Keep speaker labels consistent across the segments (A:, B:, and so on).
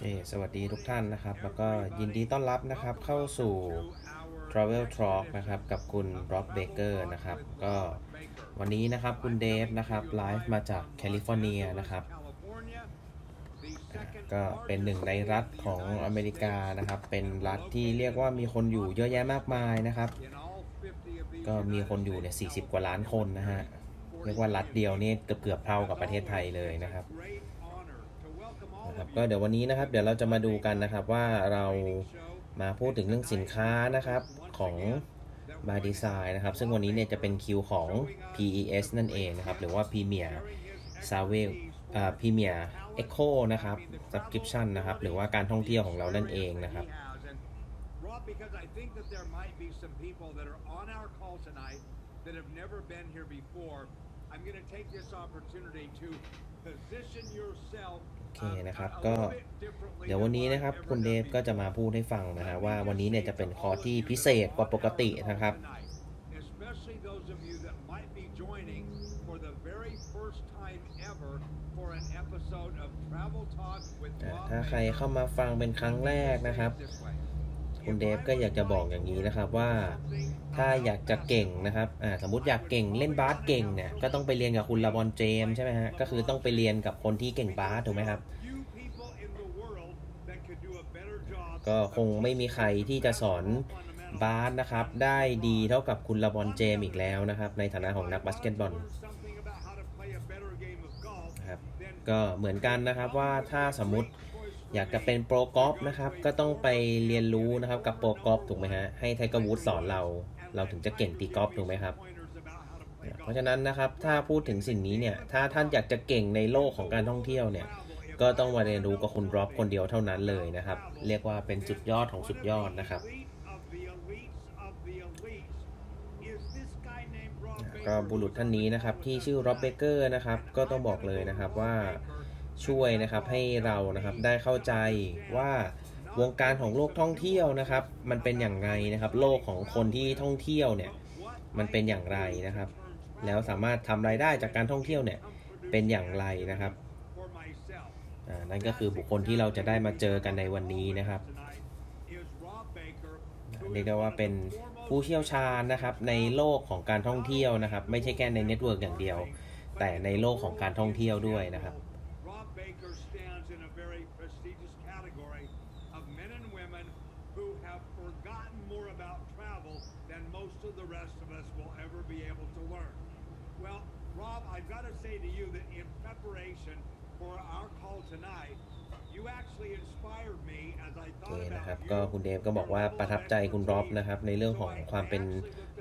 A: สวัสดีทุกท่านนะครับ แล้วก็ยินดีต้อนรับนะครับเข้าสู่ Travel Talk นะครับ กับคุณ Rob Baker นะครับ ก็วันนี้นะครับคุณเดฟนะครับไลฟ์มาจากแคลิฟอร์เนียนะครับ ก็เป็นหนึ่งในรัฐของอเมริกานะครับ เป็นรัฐที่เรียกว่ามีคนอยู่เยอะแยะมากมายนะครับ ก็มีคนอยู่เนี่ย40 กว่าล้านคนนะฮะ เรียกว่ารัฐเดียวนี่เกือบเกือบเท่ากับประเทศไทยเลยนะครับ นะครับก็เดี๋ยววันนี้นะครับ เดี๋ยวเราจะมาดูกันนะครับว่าเรามาพูดถึงเรื่องสินค้านะครับของ by Design นะครับ ซึ่งวันนี้เนี่ยจะเป็นคิวของ PES นั่นเองนะครับ หรือว่า Premier s a v e อ่า Premier Echo นะครับ Subscription นะครับ หรือว่าการท่องเที่ยวของเรานั่นเองนะครับ
B: Rob, because I think that there might be some people that are on our call tonight that have never been here before. I'm going to take this opportunity to position yourself
A: โอ เคนะครับ
B: a
A: ก็
B: little bit differently
A: เดี๋ยววันนี้นะครับ
B: than what
A: คุณ
B: I've
A: เด
B: ever
A: ฟ
B: done
A: ก็จะมาพูดให้ฟังนะฮะว่าวันนี้เนี่ยจะเป็นคอร์สที่พิเศษกว่าปกตินะครับ
B: Especially those of you that might be joining for the very first time ever for an episode of Travel Talk with
A: อ่า
B: Rob
A: ถ้าใคร
B: Baker.
A: เข้ามาฟังเป็นครั้งแรกนะครับ คุณเดฟก็อยากจะบอกอย่างนี้นะครับว่า ถ้าอยากจะเก่งนะครับอ่าสมมติอยากเก่งเล่นบาสเก่งเนี่ยก็ต้องไปเรียนกับคุณ LeBron James ใช่ไหมฮะก็คือต้องไปเรียนกับคนที่เก่งบาสถูกไหมครับ ก็คงไม่มีใครที่จะสอนบาสนะครับได้ดีเท่ากับคุณ LeBron James อีกแล้วนะครับ ในฐานะของนักบาสเกตบอลครับก็เหมือนกันนะครับว่าถ้าสมมติ อยากจะเป็นโปรกอล์ฟนะครับ ก็ต้องไปเรียนรู้นะครับกับโปรกอล์ฟถูกไหมฮะ ให้ Tiger Woods สอนเรา เราถึงจะเก่งตีกอล์ฟถูกไหมครับ เพราะฉะนั้นนะครับ ถ้าพูดถึงสิ่งนี้เนี่ย ถ้าท่านอยากจะเก่งในโลกของการท่องเที่ยวเนี่ย ก็ต้องมาเรียนรู้กับคุณ Rob คนเดียวเท่านั้นเลยนะครับ เรียกว่าเป็นสุดยอดของสุดยอดนะครับ ก็บุรุษท่านนี้นะครับที่ชื่อ Rob Baker นะครับ ก็ต้องบอกเลยนะครับว่า ช่วยนะครับให้เรานะครับได้เข้าใจว่าวงการของโลกท่องเที่ยวนะครับ มันเป็นอย่างไรนะครับ โลกของคนที่ท่องเที่ยวเนี่ยมันเป็นอย่างไรนะครับ แล้วสามารถทำรายได้จากการท่องเที่ยวเนี่ยเป็นอย่างไรนะครับนั่นก็คือบุคคลที่เราจะได้มาเจอกันในวันนี้นะครับเรียกได้ว่าเป็นผู้เชี่ยวชาญนะครับ ในโลกของการท่องเที่ยวนะครับ ไม่ใช่แค่ใน network อย่างเดียว แต่ในโลกของการท่องเที่ยวด้วยนะครับ
B: us will ever be able to learn. Well, Rob, I've got to say to you that in preparation for our call tonight, you actually inspired me as I
A: โอเค
B: thought
A: นะครับ
B: about
A: ก็
B: you.
A: คุณเดฟก็บอกว่าประทับใจคุณร็อบนะครับ ในเรื่องของความเป็น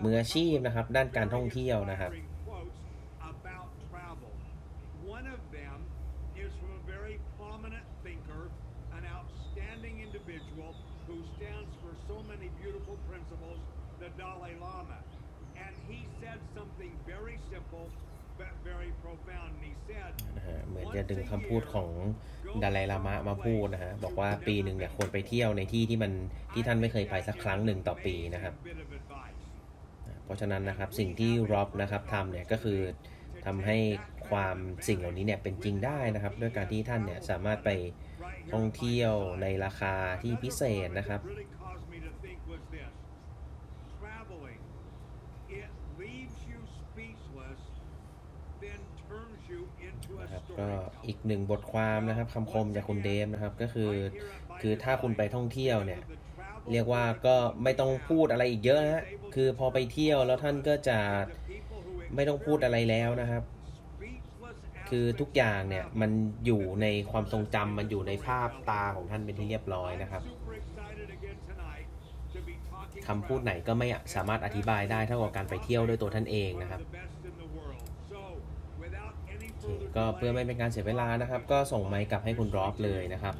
A: มืออาชีพนะครับ ด้านการท่องเที่ยวนะครับ
B: quotes about travel. One of them is from a very prominent thinker, an outstanding individual who stands for so many beautiful principles, the Dalai Lama.
A: นะฮะเหมือนจะดึงคำพูดของดาไลลามะมาพูดนะฮะ บอกว่าปีหนึ่งเนี่ยควรไปเที่ยวในที่ที่มันที่ท่านไม่เคยไปสักครั้งหนึ่งต่อปีนะครับ
B: bit of advice.
A: เพราะฉะนั้นนะครับสิ่งที่ร็อบนะครับทำเนี่ยก็คือทำให้ความสิ่งเหล่านี้เนี่ยเป็นจริงได้นะครับ ด้วยการที่ท่านเนี่ยสามารถไปท่องเที่ยวในราคาที่พิเศษนะครับ
B: really caused me to think was this traveling it leaves you speechless then turns you into a
A: นะครับ ก็อีกหนึ่งบทความนะครับคำคมจากคุณเดฟนะครับก็คือ คือถ้าคุณไปท่องเที่ยวเนี่ย เรียกว่าก็ไม่ต้องพูดอะไรอีกเยอะนะฮะคือพอไปเที่ยวแล้วท่านก็จะไม่ต้องพูดอะไรแล้วนะครับ คือทุกอย่างเนี่ยมันอยู่ในความทรงจำมันอยู่ในภาพตาของท่านเป็นที่เรียบร้อยนะครับคำพูดไหนก็ไม่สามารถอธิบายได้เท่ากับการไปเที่ยวด้วยตัวท่านเองนะครับ ก็เพื่อไม่เป็นการเสียเวลานะครับ ก็ส่งไมค์กลับให้คุณรอฟเลยนะครับ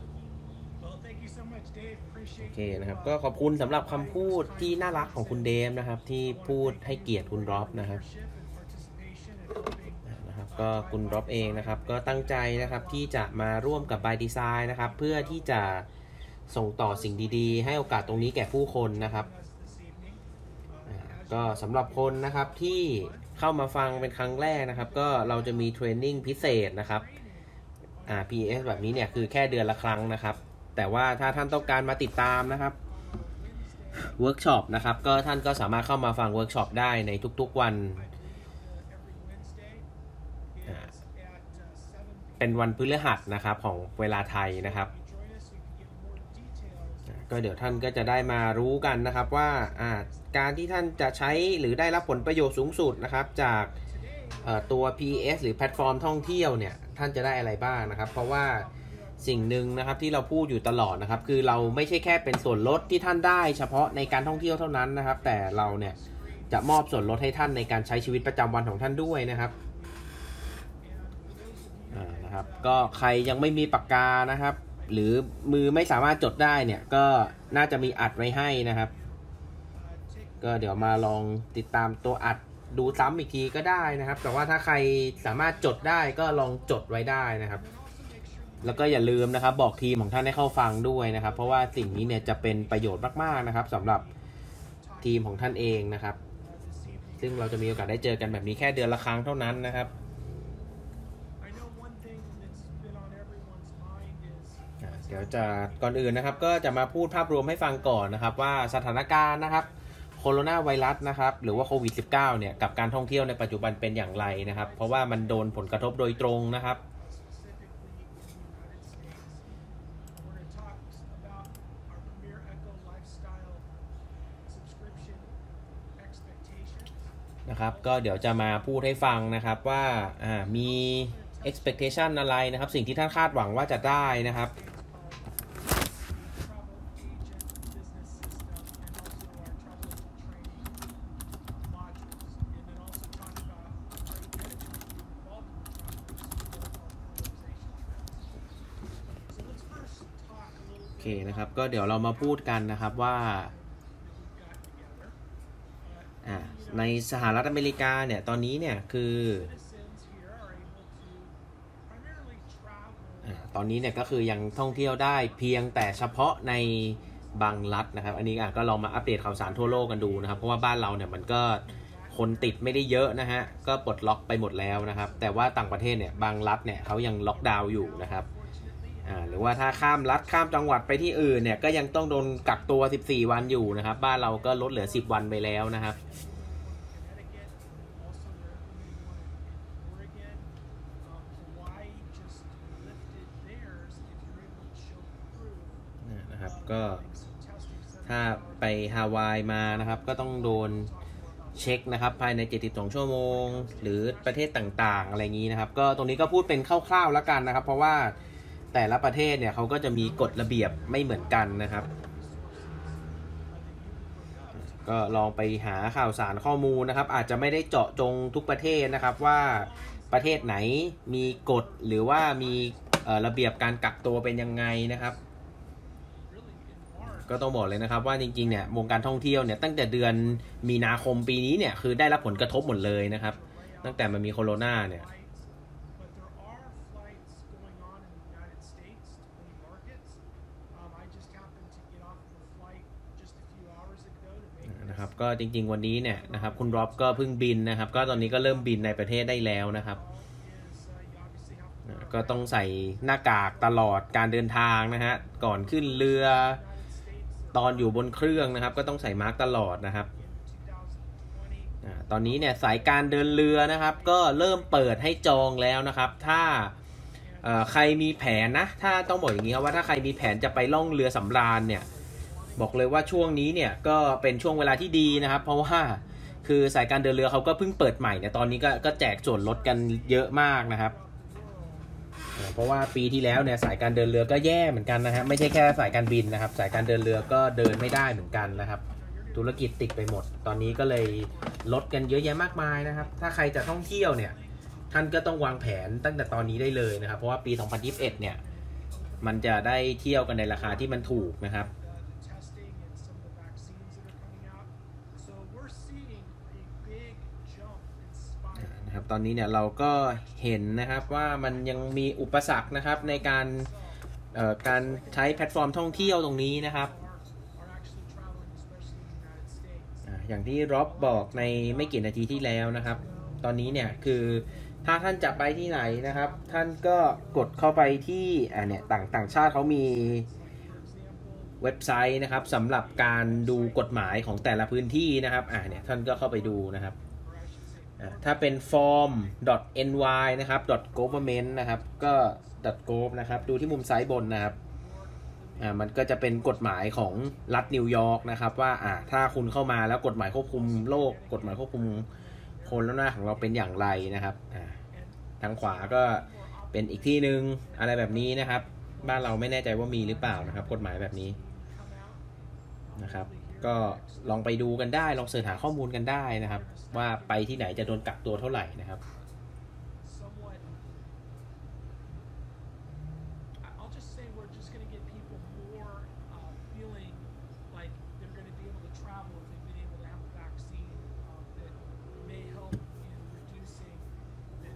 A: โอเคนะครับ ก็ขอบคุณสำหรับคำพูดที่น่ารักของคุณเดมนะครับ ที่พูดให้เกียรติคุณรอฟนะครับนะครับ ก็คุณรอบเองนะครับ ก็ตั้งใจนะครับที่จะมาร่วมกับ By Design นะครับ เพื่อที่จะส่งต่อสิ่งดีๆ ให้โอกาสตรงนี้แก่ผู้คนนะครับ ก็สำหรับคนนะครับที่ เข้ามาฟังเป็นครั้งแรกนะครับ ก็เราจะมี training พิเศษนะครับอ่า PS แบบนี้เนี่ยคือแค่เดือนละครั้งนะครับ
C: แต่ว่าถ้าท่านต้องการมาติดตามนะครับเวิร์กช็อปนะครับ ก็ท่านก็สามารถเข้ามาฟังเวิร์กช็อปได้ในทุกๆวัน เป็นวันพฤหัสนะครับของเวลาไทยนะครับ ก็เดี๋ยวท่านก็จะได้มารู้กันนะครับว่าการที่ท่านจะใช้หรือได้รับผลประโยชน์สูงสุดนะครับจากตัว PS หรือแพลตฟอร์มท่องเที่ยวเนี่ยท่านจะได้อะไรบ้างนะครับ เพราะว่าสิ่งหนึ่งนะครับที่เราพูดอยู่ตลอดนะครับ คือเราไม่ใช่แค่เป็นส่วนลดที่ท่านได้เฉพาะในการท่องเที่ยวเท่านั้นนะครับ แต่เราเนี่ยจะมอบส่วนลดให้ท่านในการใช้ชีวิตประจำวันของท่านด้วยนะครับนะครับ ก็ใครยังไม่มีปากกานะครับ หรือมือไม่สามารถจดได้เนี่ย ก็น่าจะมีอัดไว้ให้นะครับ ก็เดี๋ยวมาลองติดตามตัวอัดดูซ้ำอีกทีก็ได้นะครับ แต่ว่าถ้าใครสามารถจดได้ก็ลองจดไว้ได้นะครับ แล้วก็อย่าลืมนะครับ บอกทีมของท่านให้เข้าฟังด้วยนะครับ เพราะว่าสิ่งนี้เนี่ยจะเป็นประโยชน์มากๆนะครับสำหรับทีมของท่านเองนะครับ ซึ่งเราจะมีโอกาสได้เจอกันแบบนี้แค่เดือนละครั้งเท่านั้นนะครับ
D: I know one thing that's been on everyone's mind is
C: อ่า เดี๋ยวจะก่อนอื่นนะครับก็จะมาพูดภาพรวมให้ฟังก่อนนะครับ ว่าสถานการณ์นะครับโคโรนาไวรัสนะครับหรือว่าโควิด -19 เนี่ยกับการท่องเที่ยวในปัจจุบันเป็นอย่างไรนะครับ เพราะว่ามันโดนผลกระทบโดยตรงนะครับนะครับก็เดี๋ยวจะมาพูดให้ฟังนะครับว่ามี expectation อะไรนะครับ สิ่งที่ท่านคาดหวังว่าจะได้นะครับ เคนะครับ ก็เดี๋ยวเรามาพูดกันนะครับว่าในสหรัฐอเมริกาเนี่ย ตอนนี้เนี่ย คือตอนนี้เนี่ยก็คือยังท่องเที่ยวได้เพียงแต่เฉพาะในบางรัฐนะครับ อันนี้ก็ลองมาอัปเดตข่าวสารทั่วโลกกันดูนะครับ เพราะว่าบ้านเราเนี่ยมันก็คนติดไม่ได้เยอะนะฮะ ก็ปลดล็อกไปหมดแล้วนะครับ แต่ว่าต่างประเทศเนี่ยบางรัฐเนี่ยเขายังล็อกดาวน์อยู่นะครับ รือว่าถ้าข้ามรัฐข้ามจังหวัดไปที่อื่นเนี่ยก็ยังต้องโดนกักตัว 14 วันอยู่นะครับ บ้านเราก็ลดเหลือ 10 วันไปแล้วนะครับนะครับก็ถ้าไปฮาวายมานะครับ ก็ต้องโดนเช็คนะครับภายใน 72 ชั่วโมง หรือประเทศต่างๆ อะไรอย่างนี้นะครับ ก็ตรงนี้ก็พูดเป็นคร่าวๆแล้วกันนะครับ เพราะว่า แต่ละประเทศเนี่ยเขาก็จะมีกฎระเบียบไม่เหมือนกันนะครับ ก็ลองไปหาข่าวสารข้อมูลนะครับ อาจจะไม่ได้เจาะจงทุกประเทศนะครับว่าประเทศไหนมีกฎหรือว่ามีระเบียบการกักตัวเป็นยังไงนะครับ ก็ต้องบอกเลยนะครับว่าจริงๆเนี่ยวงการท่องเที่ยวเนี่ยตั้งแต่เดือนมีนาคมปีนี้เนี่ยคือได้รับผลกระทบหมดเลยนะครับ ตั้งแต่มันมีโคโรนาเนี่ย
D: But there are flights going on in the United States to many markets. Um, I just happened to get off of a flight just a few hours ago to make
C: นะครับก็จริง ๆ วันนี้เนี่ยนะครับคุณร็อบก็เพิ่งบินนะครับ ก็ตอนนี้ก็เริ่มบินในประเทศได้แล้วนะครับ ก็ต้องใส่หน้ากากตลอดการเดินทางนะฮะก่อนขึ้นเรือตอนอยู่บนเครื่องนะครับ ก็ต้องใส่มาร์กตลอดนะครับตอนนี้เนี่ยสายการเดินเรือนะครับ ก็เริ่มเปิดให้จองแล้วนะครับ ถ้าใครมีแผนนะ ถ้าต้องบอกอย่างนี้ครับว่าถ้าใครมีแผนจะไปล่องเรือสำราญเนี่ย บอกเลยว่าช่วงนี้เนี่ยก็เป็นช่วงเวลาที่ดีนะครับ เพราะว่าคือสายการเดินเรือเขาก็เพิ่งเปิดใหม่เนี่ยตอนนี้ก็ก็แจกส่วนลดกันเยอะมากนะครับเอ่อเพราะว่าปีที่แล้วเนี่ยสายการเดินเรือก็แย่เหมือนกันนะฮะไม่ใช่แค่สายการบินนะครับ สายการเดินเรือก็เดินไม่ได้เหมือนกันนะครับ ธุรกิจติดไปหมด ตอนนี้ก็เลยลดกันเยอะแยะมากมายนะครับ ถ้าใครจะท่องเที่ยวเนี่ยท่านก็ต้องวางแผนตั้งแต่ตอนนี้ได้เลยนะครับ เพราะว่าปี 2021 เนี่ยมันจะได้เที่ยวกันในราคาที่มันถูกนะครับ
D: the testing and some of the vaccines that are coming out. So we're seeing a big jump in spike.
C: นะครับ ตอนนี้เนี่ยเราก็เห็นนะครับว่ามันยังมีอุปสรรคนะครับในการการใช้แพลตฟอร์มท่องเที่ยวตรงนี้นะครับ อย่างที่ร็อบบอกในไม่กี่นาทีที่แล้วนะครับ ตอนนี้เนี่ยคือถ้าท่านจะไปที่ไหนนะครับ ท่านก็กดเข้าไปที่อ่าเนี่ยต่างต่างชาติเขามีเว็บไซต์นะครับสำหรับการดูกฎหมายของแต่ละพื้นที่นะครับอ่าเนี่ยท่านก็เข้าไปดูนะครับ ถ้าเป็น form.ny นะครับ .government นะครับ ก็ .gov นะครับ ดูที่มุมซ้ายบนนะครับอ่ามันก็จะเป็นกฎหมายของรัฐนิวยอร์กนะครับ ว่าอ่าถ้าคุณเข้ามาแล้วกฎหมายควบคุมโลกกฎหมายควบคุมโคโรนาของเราเป็นอย่างไรนะครับอ่าทางขวาก็เป็นอีกที่หนึ่งอะไรแบบนี้นะครับ บ้านเราไม่แน่ใจว่ามีหรือเปล่านะครับ กฎหมายแบบนี้นะครับ ก็ลองไปดูกันได้ลองเสิร์ชหาข้อมูลกันได้นะครับ ว่าไปที่ไหนจะโดนกักตัวเท่าไหร่นะครับ
D: somewhat. I- I'll just say we're just going to get people more uh, feeling like they're going to be able to travel if they've been able to have a vaccine uh, that may help in reducing the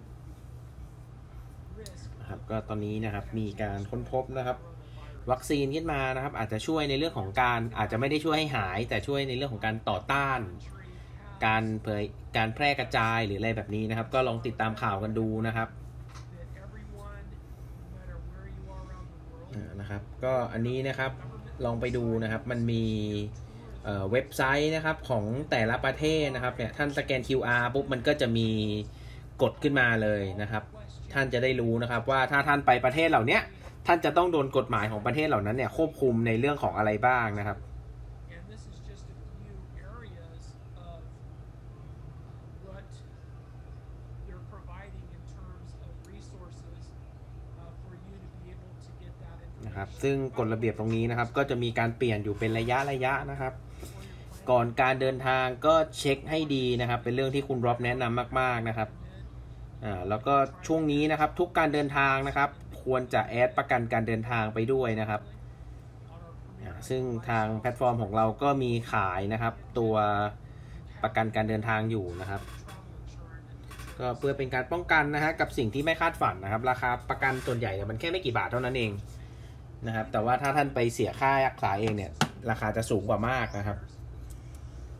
D: risk
C: นะครับก็ตอนนี้นะครับมีการค้นพบนะครับ วัคซีนขึ้นมานะครับ อาจจะช่วยในเรื่องของการอาจจะไม่ได้ช่วยให้หาย แต่ช่วยในเรื่องของการต่อต้าน การเผยการแพร่กระจายหรืออะไรแบบนี้นะครับ ก็ลองติดตามข่าวกันดูนะครับนะครับก็อันนี้นะครับลองไปดูนะครับมันมีเว็บไซต์นะครับของแต่ละประเทศนะครับเนี่ยท่านสแกน QR ปุ๊บมันก็จะมีกฎขึ้นมาเลยนะครับ ท่านจะได้รู้นะครับว่าถ้าท่านไปประเทศเหล่านี้ท่านจะต้องโดนกฎหมายของประเทศเหล่านั้นเนี่ยควบคุมในเรื่องของอะไรบ้างนะครับ
D: and this is just a few areas of what they're providing in terms of resources uh, for you to be able to get that
C: นะครับ ซึ่งกฎระเบียบตรงนี้นะครับ ก็จะมีการเปลี่ยนอยู่เป็นระยะระยะนะครับ ก่อนการเดินทางก็เช็คให้ดีนะครับ เป็นเรื่องที่คุณร็อบแนะนำมาก ๆนะครับอ่าแล้วก็ช่วงนี้นะครับทุกการเดินทางนะครับ ควรจะแอดประกันการเดินทางไปด้วยนะครับซึ่งทางแพลตฟอร์มของเราก็มีขายนะครับ ตัวประกันการเดินทางอยู่นะครับ ก็เพื่อเป็นการป้องกันนะฮะกับสิ่งที่ไม่คาดฝันนะครับ ราคาประกันส่วนใหญ่เนี่ยมันแค่ไม่กี่บาทเท่านั้นเอง นะครับ แต่ว่าถ้าท่านไปเสียค่ารักษาเองเนี่ย ราคาจะสูงกว่ามากนะครับ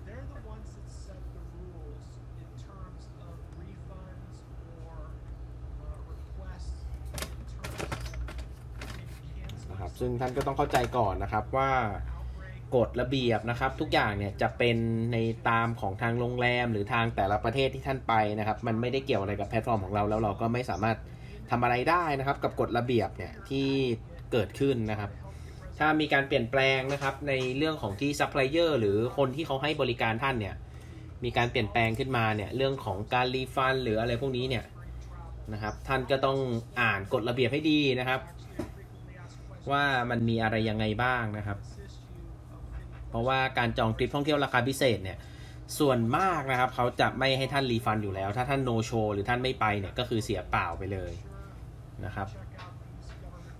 D: They're the ones that set the rules in terms of refunds or uh, requests in terms of maybe
C: นะครับ
D: canceling
C: ซึ่งท่านก็ต้องเข้าใจก่อนนะครับว่า
D: outbreak
C: กฎระเบียบนะครับ ทุกอย่างเนี่ยจะเป็นในตามของทางโรงแรมหรือทางแต่ละประเทศที่ท่านไปนะครับ มันไม่ได้เกี่ยวอะไรกับแพลตฟอร์มของเราแล้วเราก็ไม่สามารถทำอะไรได้นะครับ กับกฎระเบียบเนี่ยที่ เกิดขึ้นนะครับ ถ้ามีการเปลี่ยนแปลงนะครับ ในเรื่องของที่ซัพพลายเออร์หรือคนที่เขาให้บริการท่านเนี่ย มีการเปลี่ยนแปลงขึ้นมาเนี่ย เรื่องของการ refund หรืออะไรพวกนี้เนี่ยนะครับ ท่านก็ต้องอ่านกฎระเบียบให้ดีนะครับ ว่ามันมีอะไรยังไงบ้างนะครับ เพราะว่าการจองทริปท่องเที่ยวราคาพิเศษเนี่ยส่วนมากนะครับเขาจะไม่ให้ท่านรีฟันอยู่แล้ว ถ้าท่านโนโชหรือท่านไม่ไปเนี่ยก็คือเสียเปล่าไปเลยนะครับ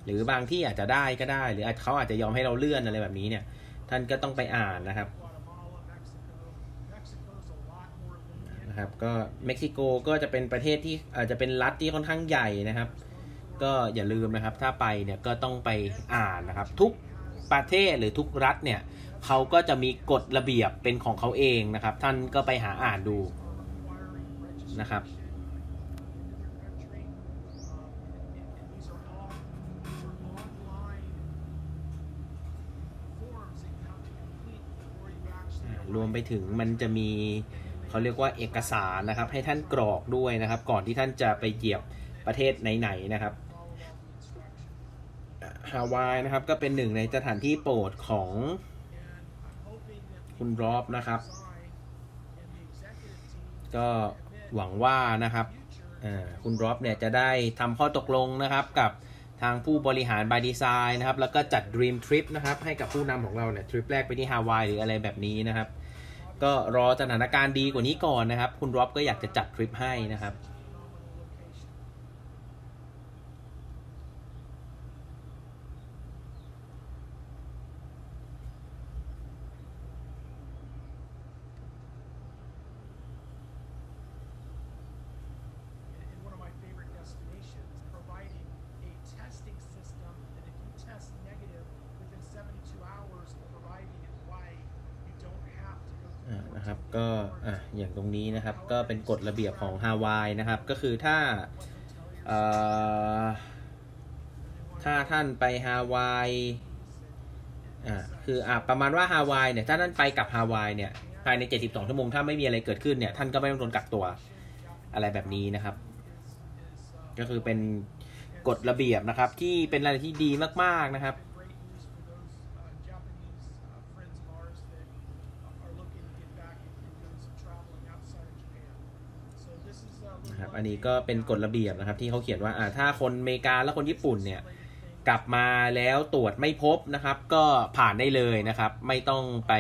C: หรือบางที่อาจจะได้ก็ได้ หรือเขาอาจจะยอมให้เราเลื่อนอะไรแบบนี้เนี่ย ท่านก็ต้องไปอ่านนะครับนะครับก็เม็กซิโกก็จะเป็นประเทศที่อาจจะเป็นรัฐที่ค่อนข้างใหญ่นะครับ ก็อย่าลืมนะครับ ถ้าไปเนี่ยก็ต้องไปอ่านนะครับ ทุกประเทศหรือทุกรัฐเนี่ยเขาก็จะมีกฎระเบียบเป็นของเขาเองนะครับ ท่านก็ไปหาอ่านดูนะครับ รวมไปถึงมันจะมีเขาเรียกว่าเอกสารนะครับ ให้ท่านกรอกด้วยนะครับ ก่อนที่ท่านจะไปเหยียบประเทศไหนๆนะครับฮาวายนะครับก็เป็นหนึ่งในสถานที่โปรดของคุณรอบนะครับ ก็หวังว่านะครับคุณรอบเนี่ยจะได้ทำข้อตกลงนะครับกับทางผู้บริหารบายดีไซน์นะครับ แล้วก็จัด Dream Trip นะครับ ให้กับผู้นำของเราเนี่ยทริปแรกไปที่ฮาวายหรืออะไรแบบนี้นะครับ ก็รอสถานการณ์ดีกว่านี้ก่อนนะครับ คุณร็อบก็อยากจะจัดทริปให้นะครับ
D: in one of my favorite destinations, providing a testing system that if you test negative within 72 hours of arriving in Hawaii, you don't have to go
C: อ่า
D: through
C: นะครับ
D: quarantine
C: ก็อะอย่างตรงนี้นะครับก็เป็นกฎระเบียบของฮาวายนะครับ ก็คือถ้าถ้าท่านไปฮาวายอ่าคืออ่าประมาณว่าฮาวายเนี่ยถ้าท่านไปกับฮาวายเนี่ยภายใน 72 ชั่วโมงถ้าไม่มีอะไรเกิดขึ้นเนี่ยท่านก็ไม่ต้องโดนกักตัวอะไรแบบนี้นะครับ ก็คือเป็นกฎระเบียบนะครับ ที่เป็นอะไรที่ดีมากๆนะครับ
D: great news for those uh, Japanese uh, friends of ours that are looking to get back and, and doing some traveling outside of Japan. So this is a little
C: นะครับ อันนี้ก็เป็นกฎระเบียบนะครับ ที่เขาเขียนว่าอ่าถ้าคนอเมริกาและคนญี่ปุ่นเนี่ยกลับมาแล้วตรวจไม่พบนะครับ ก็ผ่านได้เลยนะครับ ไม่ต้องไป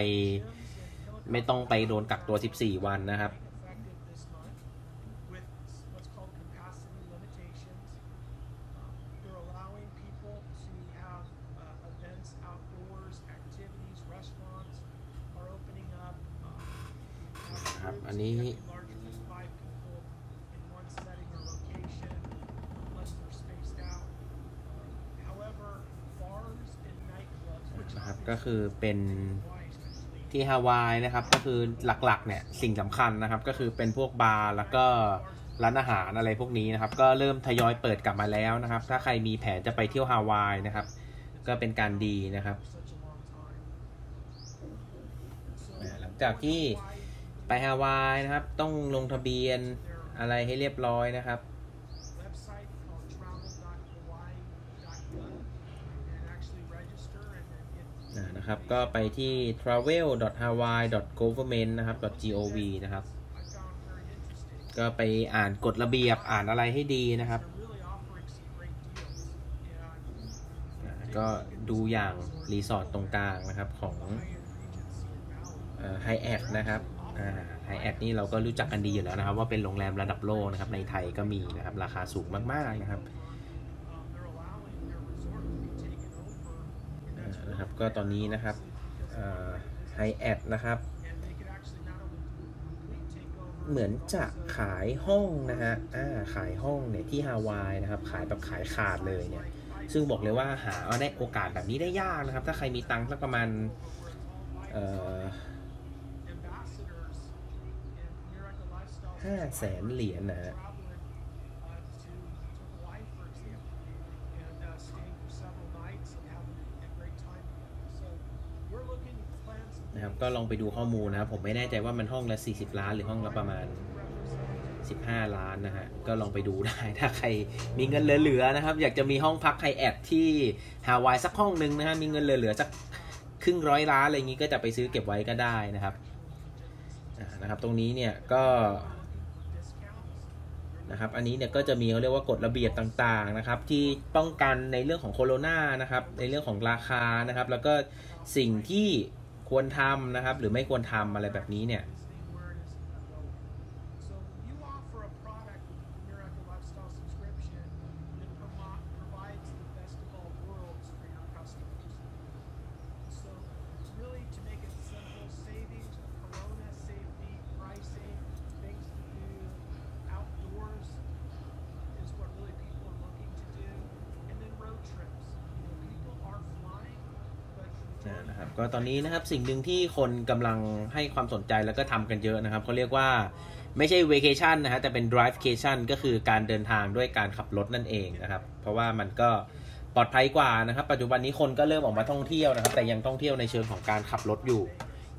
C: ไม่ต้องไปโดนกักตัว 14 วันนะครับ
D: effective this month
C: ก็คือเป็นที่ฮาวายนะครับ ก็คือหลักๆเนี่ยสิ่งสำคัญนะครับ ก็คือเป็นพวกบาร์แล้วก็ร้านอาหารอะไรพวกนี้นะครับ ก็เริ่มทยอยเปิดกลับมาแล้วนะครับ ถ้าใครมีแผนจะไปเที่ยวฮาวายนะครับ ก็เป็นการดีนะครับ หลังจากที่ไปฮาวายนะครับ ต้องลงทะเบียนอะไรให้เรียบร้อยนะครับ นะครับ ก็ไปที่ travel.hawaii.government นะครับ .gov นะครับ ก็ไปอ่านกฎระเบียบอ่านอะไรให้ดีนะครับ ก็ดูอย่างรีสอร์ทตรงกลางนะครับของไฮแอดนะครับไฮแอดนี่เราก็รู้จักกันดีอยู่แล้วนะครับ ว่าเป็นโรงแรมระดับโลกนะครับ ในไทยก็มีนะครับ ราคาสูงมากๆนะครับ นะครับ ก็ตอนนี้นะครับไฮแอดนะครับ เหมือนจะขายห้องนะฮะอ่าขายห้องเนี่ยที่ฮาวายนะครับ ขายแบบขายขาดเลยเนี่ย ซึ่งบอกเลยว่าหาเอาได้โอกาสแบบนี้ได้ยากนะครับ ถ้าใครมีตังค์สักประมาณเอ่อห้าแสนเหรียญนะฮะ
D: traveling uh, to, to Hawaii, for example, and uh, staying for several nights and having a great time together. So we're looking to plan some
C: นะครับ
D: things
C: ก็ลองไปดูข้อมูลนะครับ ผมไม่แน่ใจว่ามันห้องละ 40 ล้านหรือห้องละประมาณ 15 ล้านนะฮะ ก็ลองไปดูได้ ถ้าใครมีเงินเหลือๆนะครับ อยากจะมีห้องพักไฮแอดที่ฮาวายสักห้องหนึ่งนะฮะ มีเงินเหลือๆสักครึ่งร้อยล้านอะไรอย่างนี้ก็จะไปซื้อเก็บไว้ก็ได้นะครับนะครับ ตรงนี้เนี่ยก็นะครับอันนี้เนี่ยก็จะมีเขาเรียกว่ากฎระเบียบต่างๆนะครับที่ป้องกันในเรื่องของโคโรนานะครับในเรื่องของราคานะครับแล้วก็สิ่งที่ ควรทำนะครับ หรือไม่ควรทำอะไรแบบนี้เนี่ย
D: where it is going. So you offer a product with the Miracle Lifestyle subscription that promo- provides the best of all worlds for your customers. So really to make it simple, savings, corona safety, pricing, things to do outdoors is what really people are looking to do. And then road trips. You know, people are flying, but the
C: อ่า
D: majority
C: นะครับก็ ตอนนี้นะครับ สิ่งหนึ่งที่คนกำลังให้ความสนใจแล้วก็ทำกันเยอะนะครับเขาเรียกว่าไม่ใช่ vacation นะฮะแต่เป็น drivecation ก็คือการเดินทางด้วยการขับรถนั่นเองนะครับ เพราะว่ามันก็ปลอดภัยกว่านะครับ ปัจจุบันนี้คนก็เริ่มออกมาท่องเที่ยวนะครับ แต่ยังท่องเที่ยวในเชิงของการขับรถอยู่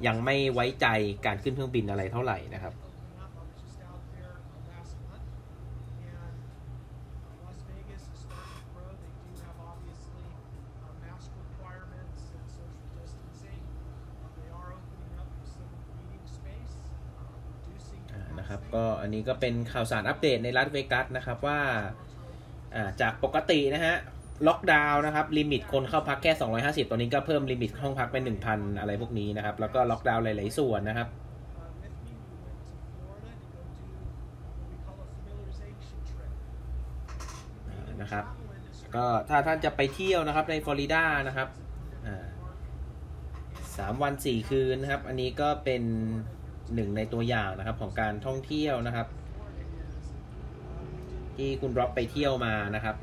C: ยังไม่ไว้ใจการขึ้นเครื่องบินอะไรเท่าไหร่นะครับ อันนี้ก็เป็นข่าวสารอัปเดตในรัฐเวกัสนะครับว่าจากปกตินะฮะล็อกดาวน์นะครับลิมิตคนเข้าพักแค่ 250 ตอนนี้ก็เพิ่มลิมิตห้องพักเป็น1,000 อะไรพวกนี้นะครับ แล้วก็ล็อกดาวน์หลาย ๆ ส่วนนะครับนะครับก็ถ้าท่านจะไปเที่ยวนะครับในฟลอริดานะครับสามวันสี่คืนนะครับ อันนี้ก็เป็น หนึ่งในตัวอย่างนะครับของการท่องเที่ยวนะครับ ที่คุณร็อบไปเที่ยวมานะครับ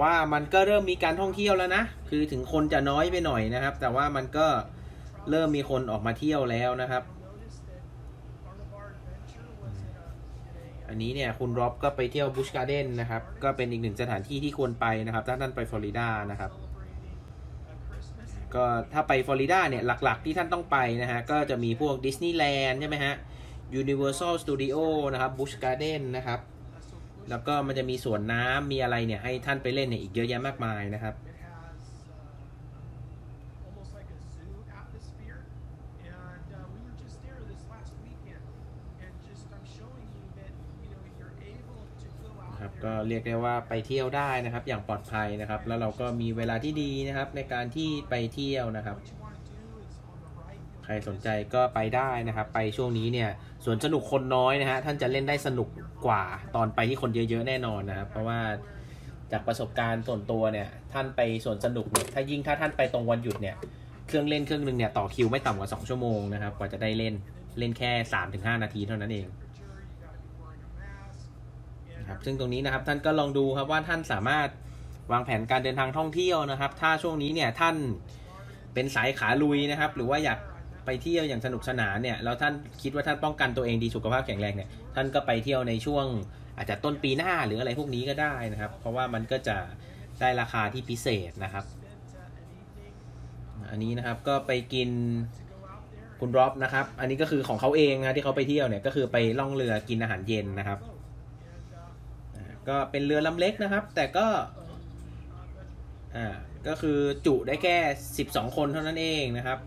C: ว่ามันก็เริ่มมีการท่องเที่ยวแล้วนะ คือถึงคนจะน้อยไปหน่อยนะครับ แต่ว่ามันก็เริ่มมีคนออกมาเที่ยวแล้วนะครับ อันนี้เนี่ยคุณร็อบก็ไปเที่ยวบุชการ์เดนนะครับ ก็เป็นอีกหนึ่งสถานที่ที่ควรไปนะครับ ถ้าท่านไปฟลอริดานะครับ ก็ถ้าไปฟลอริดาเนี่ยหลักๆที่ท่านต้องไปนะฮะ ก็จะมีพวกดิสนีย์แลนด์ใช่ไหมฮะ Universal Studio นะครับ Busch Garden นะครับ แล้วก็มันจะมีสวนน้ำมีอะไรเนี่ยให้ท่านไปเล่นเนี่ยอีกเยอะแยะมากมายนะครับ
D: It has uh, almost like a zoo atmosphere, and uh, we were just there this last weekend, and just I'm showing you that you know you're able to go out
C: ครับ
D: there
C: ก็เรียกได้ว่าไปเที่ยวได้นะครับ อย่างปลอดภัยนะครับ แล้วเราก็มีเวลาที่ดีนะครับ ในการที่ไปเที่ยวนะครับ ใครสนใจก็ไปได้นะครับ ไปช่วงนี้เนี่ยสวนสนุกคนน้อยนะฮะท่านจะเล่นได้สนุกกว่าตอนไปที่คนเยอะๆแน่นอนนะครับเพราะว่าจากประสบการณ์ส่วนตัวเนี่ยท่านไปสวนสนุกเนี่ยถ้ายิ่งถ้าท่านไปตรงวันหยุดเนี่ยเครื่องเล่นเครื่องหนึ่งเนี่ยต่อคิวไม่ต่ำกว่า 2 ชั่วโมงนะครับกว่าจะได้เล่นเล่นแค่ 3-5 นาทีเท่านั้นเอง
D: temperature, you got to be wearing a mask. And
C: นะครับ ซึ่งตรงนี้นะครับท่านก็ลองดูครับว่าท่านสามารถวางแผนการเดินทางท่องเที่ยวนะครับ ถ้าช่วงนี้เนี่ยท่านเป็นสายขาลุยนะครับ หรือว่าอยากไปเที่ยวอย่างสนุกสนานเนี่ยแล้วท่านคิดว่าท่านป้องกันตัวเองดีสุขภาพแข็งแรงเนี่ยท่านก็ไปเที่ยวในช่วงอาจจะต้นปีหน้าหรืออะไรพวกนี้ก็ได้นะครับ เพราะว่ามันก็จะได้ราคาที่พิเศษนะครับ อันนี้นะครับก็ไปกินคุณร็อบนะครับ อันนี้ก็คือของเขาเองนะที่เขาไปเที่ยวเนี่ยก็คือไปล่องเรือกินอาหารเย็นนะครับ ก็เป็นเรือลำเล็กนะครับ แต่ก็อ่าก็คือจุได้แค่ 12 คนเท่านั้นเองนะครับ